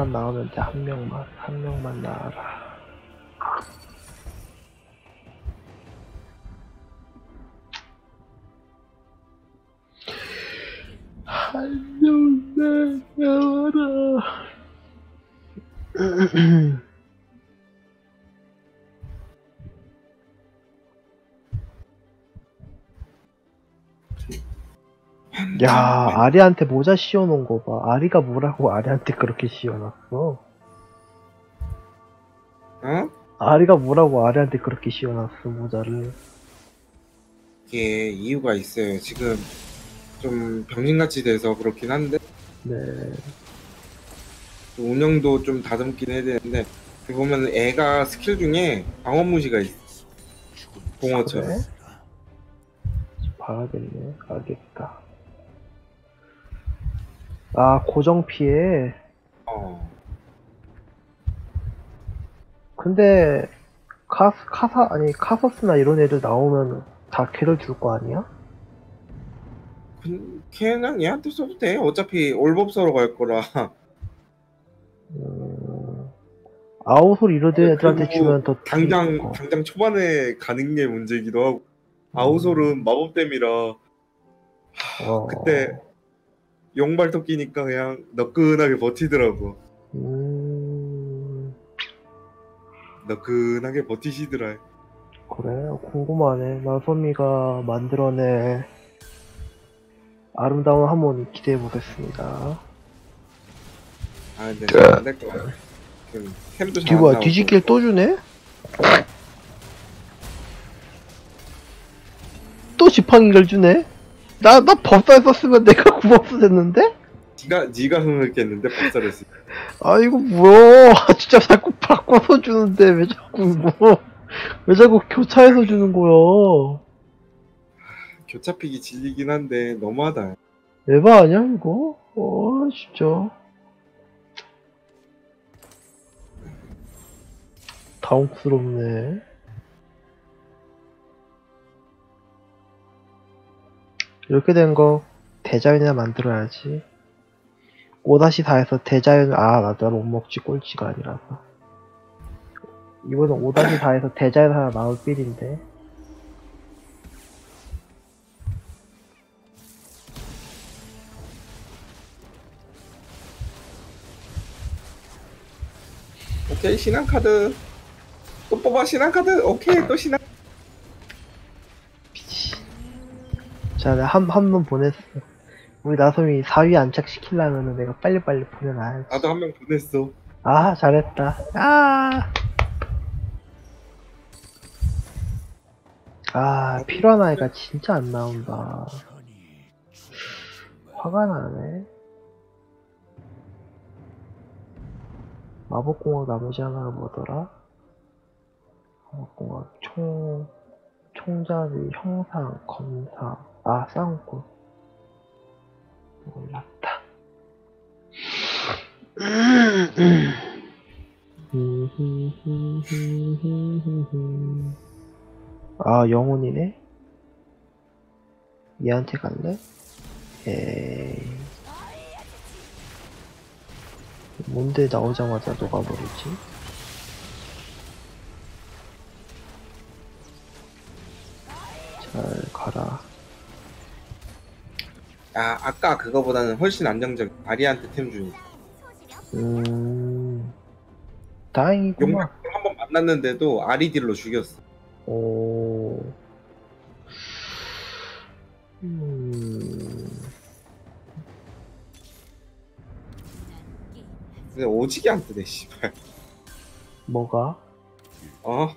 명만 나오면 돼 한 명만 한 명만 나와라. 한 명만 나와라. 야, 아리한테 모자 씌워놓은 거 봐. 아리가 뭐라고 아리한테 그렇게 씌워놨어? 어? 아리가 뭐라고 아리한테 그렇게 씌워놨어, 모자를. 이게 이유가 있어요. 지금 좀 병신같이 돼서 그렇긴 한데 네. 좀 운영도 좀 다듬긴 해야 되는데 보면 애가 스킬 중에 방어 무시가 있어. 공어처럼. 그래? 봐야겠네. 알겠다. 아, 고정 피해. 어. 근데, 카, 카사, 아니, 카서스나 이런 애들 나오면 다 걔를 줄 거 아니야? 그- 걔는 얘한테 써도 돼. 어차피 올법서로 갈 거라. 음, 아웃솔 이런 애들한테 주면 더 당장 거. 당장 초반에 가는 게 문제이기도 하고 아우솔은 마법댐이라 어. 그때 용발톱 끼니까 그냥 너끈하게 버티더라고. 음, 너끈하게 버티시더라. 그래, 궁금하네. 나선미가 만들어낸 아름다운 하모니 기대해 보겠습니다. 아 근데 안될 것 같아. 지금 템도 뒤 잘안 뭐야. 뒤집길 또 주네? 또 지팡이를 주네? 나, 나 법사 썼으면 내가 구법수 됐는데? 네가 네가 흥했겠는데 법사를 아, 이거 뭐야. 진짜 자꾸 바꿔서 주는데, 왜 자꾸, 뭐, 왜 자꾸 교차해서 주는 거야. 교차픽이 질리긴 한데 너무하다. 에바 아니야, 이거? 어, 진짜. 당혹스럽네. 이렇게 된 거 대자연이나 만들어야지. 5-4에서 대자연, 아, 나도 못 먹지 꼴찌가 아니라서. 이번엔 5-4에서 대자연 하나 나올 빌인데. 오케이 신한카드 또 뽑아 신한카드 오케이 또 신한 자, 내가 한, 한 번 보냈어. 우리 나솜이 4위 안착시키려면은 내가 빨리빨리 보내놔야지. 나도 한 명 보냈어 아, 잘했다. 아! 아, 필요한 아이가 진짜 안 나온다. 화가 나네. 마법공학 나머지 하나가 뭐더라? 마법공학 총, 총잡이, 형상, 검사, 아, 쌍꺼. 몰랐다. 아, 영혼이네? 얘한테 갈래? 에이. 뭔데 나오자마자 녹아버리지? 잘 가라. 야 아까 그거보다는 훨씬 안정적 아리한테 템 주니 음, 다행이구만. 용맹 한번 만났는데도 아리딜로 죽였어 오. 음, 근데 오지게 안 뜨네 씨발 뭐가? 어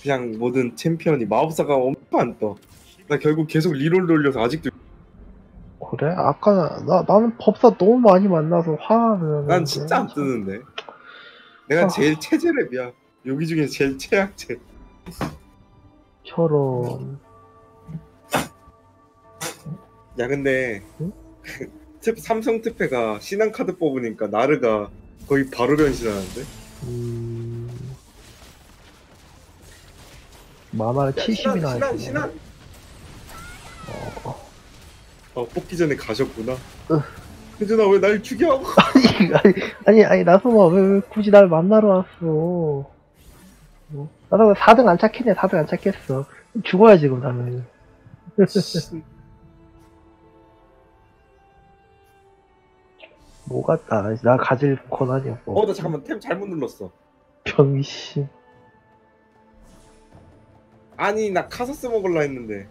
그냥 모든 챔피언이 마법사가 엄청 안 떠 나 결국 계속 리롤 돌려서 아직도 그래? 아까, 나, 나는 법사 너무 많이 만나서 화나는. 난 진짜 안 뜨는데 내가 아. 제일 체제랩이야 여기 중에 제일 최악체 저런. 야 근데 응? 특- 삼성 특패가 신한 카드 뽑으니까 나르가 거의 바로 변신하는데 음. 마마를 야, 70이나 신한 신한. 신한 어. 어 뽑기 전에 가셨구나 으. 혜준아 왜 날 죽여 아니, 아니, 아니, 나소마, 왜, 왜 굳이 날 만나러 왔어? 뭐? 나도 4등 안 착했네, 4등 안 착했어. 죽어야 지금 나는. 뭐가, 아, 나 가질 권한이 없어. 어나 잠깐만 템 잘못 눌렀어 병신. 아니 나 카사스 먹을라 했는데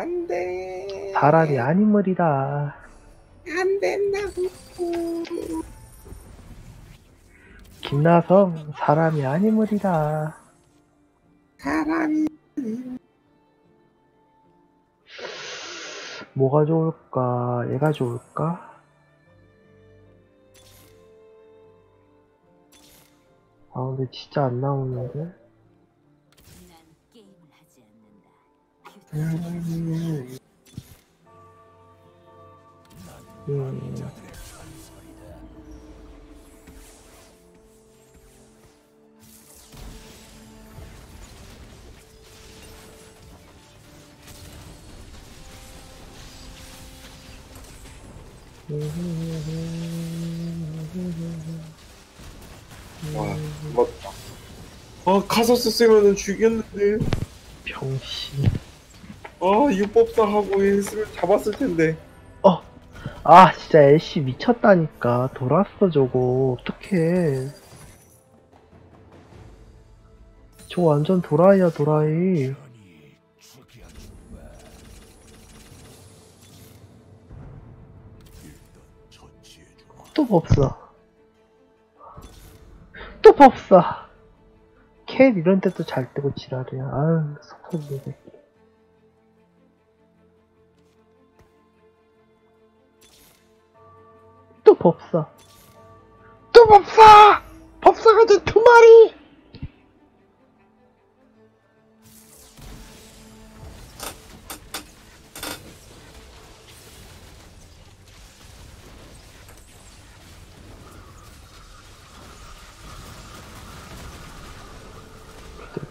안 돼 사람이 아니물이다. 안 된다고. 김나성, 사람이 아니물이다. 사람이 뭐가 좋을까? 얘가 좋을까? 아, 근데 진짜 안 나오는데? 와 죽었다 아 카사스 쓰면은 죽였는데 병신. 아 육법사 하고 했으면 잡았을 텐데 아, 진짜 애쉬 미쳤다니까. 돌았어, 저거. 어떡해. 저 완전 도라이야, 도라이. 또 법사. 또 법사. 캣 이런 데도 잘 뜨고 지랄이야. 아유, 속 터지네, 법사. 또 법사! 법사가 된 두 마리!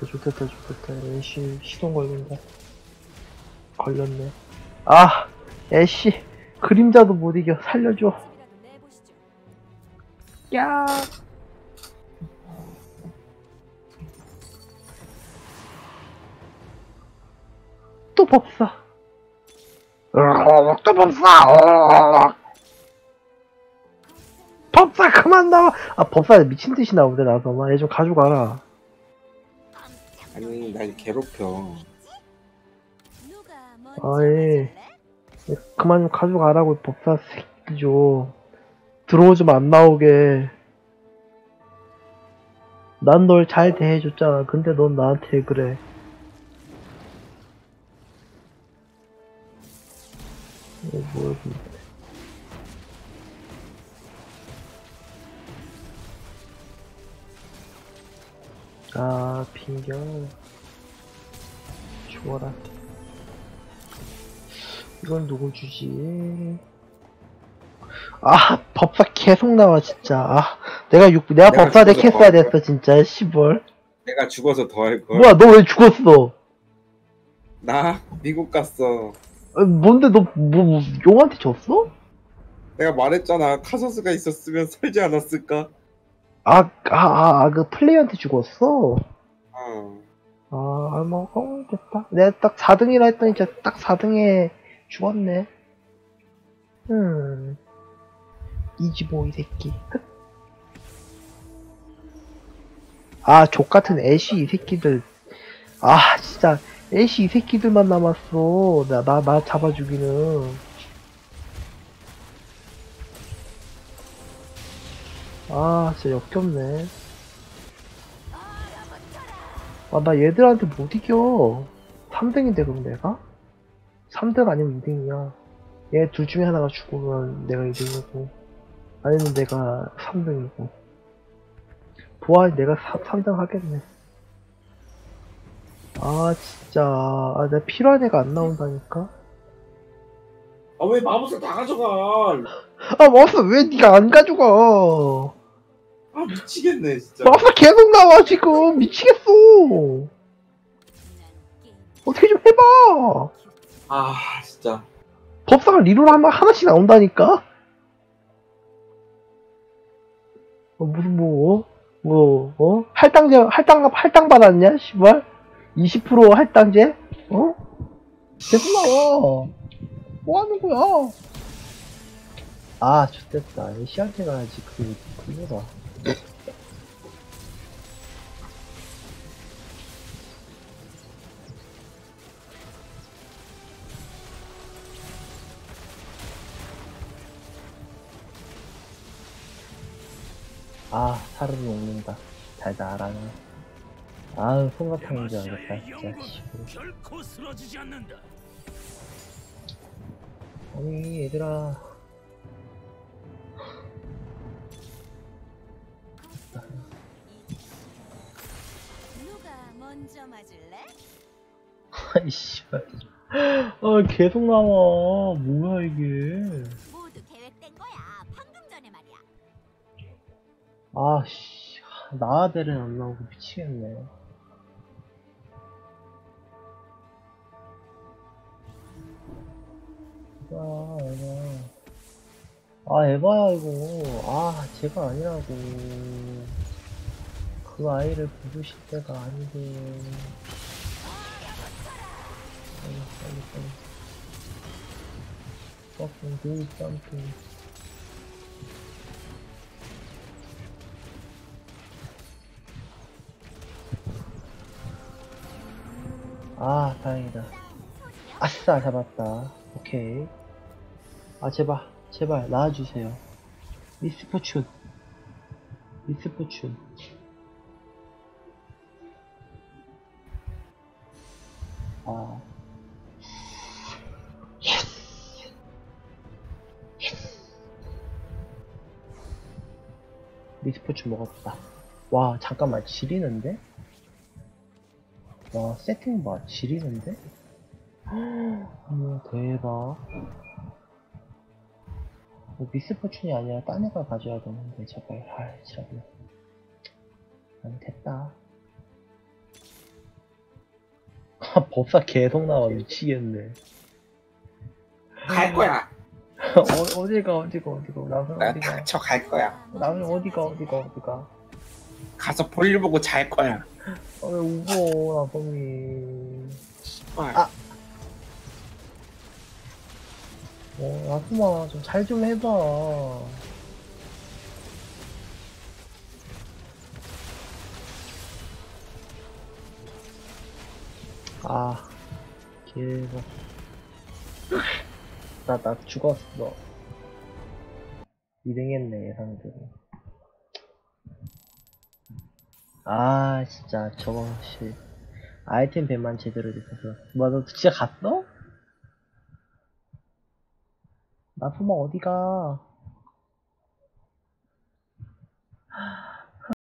좋겠다 좋겠다 애쉬 시동 걸린다 걸렸네 아 애쉬 그림자도 못 이겨 살려줘 야! 또 법사. 으아, 또 법사. 으아. 법사 그만 나와. 아 법사 미친 듯이 나오는데 나도 막얘좀 가져가라. 아니 날 괴롭혀. 먼저 그만 좀 가져가라고 법사 새끼 좀 들어오지만 안 나오게. 난 널 잘 대해줬잖아. 근데 넌 나한테 그래. 이거 뭐야, 근데. 아, 빙겨. 좋아라. 이건 누구 주지? 아, 법사 계속 나와, 진짜. 아, 내가 육, 내가 내가 법사 했어야 더 됐어, 진짜, 시벌. 내가 죽어서 더 할 걸 뭐야, 너 왜 죽었어? 나 미국 갔어 아, 뭔데, 너, 뭐, 뭐, 용한테 졌어? 내가 말했잖아 카서스가 있었으면 살지 않았을까 아, 아, 아, 아, 그 플레이한테 죽었어? 어 아, 아, 뭐, 어, 됐다. 내가 딱 4등이라 했더니 진짜 딱 4등에 죽었네. 음. 이지보, 이 새끼. 끝. 아, 족같은 애쉬, 이 새끼들. 아, 진짜. 애쉬, 이 새끼들만 남았어. 나, 나, 나 잡아주기는. 아, 진짜 역겹네. 아, 나 얘들한테 못 이겨. 3등인데, 그럼 내가? 3등 아니면 2등이야. 얘 둘 중에 하나가 죽으면 내가 2등이고, 아니면 내가 3등이고. 보아니 내가 3, 등 하겠네. 아, 진짜. 아, 내가 필요한 애가 안 나온다니까? 아 왜 마법사 다 가져가 아, 마우스 왜 니가 안 가져가? 아 미치겠네 진짜 마우스 계속 나와, 지금. 미치겠어. 어떻게 좀 해봐. 아 진짜 법사가 reroll 하나, 하나씩 나온다니까? 어, 무슨 뭐, 어? 뭐, 어? 할당제, 할당, 할당 받았냐, 씨발? 20% 할당제? 어? 계속 나와. 뭐 하는 거야? 아, 좋됐다. 시한테 가야지, 그, 그거다. 아, 살을 녹는다. 달달하네. 아유, 솜사탕인 줄 알겠다, 진짜. 씨발. 결코 쓰러지지 않는다. 아니, 얘들아. 누가 먼저 맞을래? 아이, 씨발. 아, 계속 나와. 뭐야, 이게. 아, 씨. 나아델은 안 나오고 미치겠네. 아. 아, 에바야, 이거. 아, 제가 아니라고. 그 아이를 부르실 때가 아니고. 빨리, 빨리, 빨리. Fucking do something. 아, 다행이다. 아싸, 잡았다. 오케이. 아, 제발, 제발, 나와주세요. 미스포춘. 미스포춘. 아. 미스포춘 먹었다. 와, 잠깐만, 지리는데? 와 세팅 봐. 지리는데? 어머 대박. 뭐 미스포춘이 아니라 딴 애가 가져야 되는데 제발. 아이 참 아니 됐다. 법사 계속 나와. 미치겠네. 갈 거야. 어, 어디가 어디가 어디가. 나는 나 어디가? 닥쳐 갈 거야. 나는 어디가 어디가 어디가 가서 볼일 보고 잘 거야. 어, 왜 울어 나성이 씨발. 아. 어 나성아 좀잘 좀 해봐 아 개가 나나 죽었어 일행했네 예상대로 아 진짜 저거 씨. 아이템 밴만 제대로 됐어서. 뭐너 진짜 갔어? 나포마 어디가?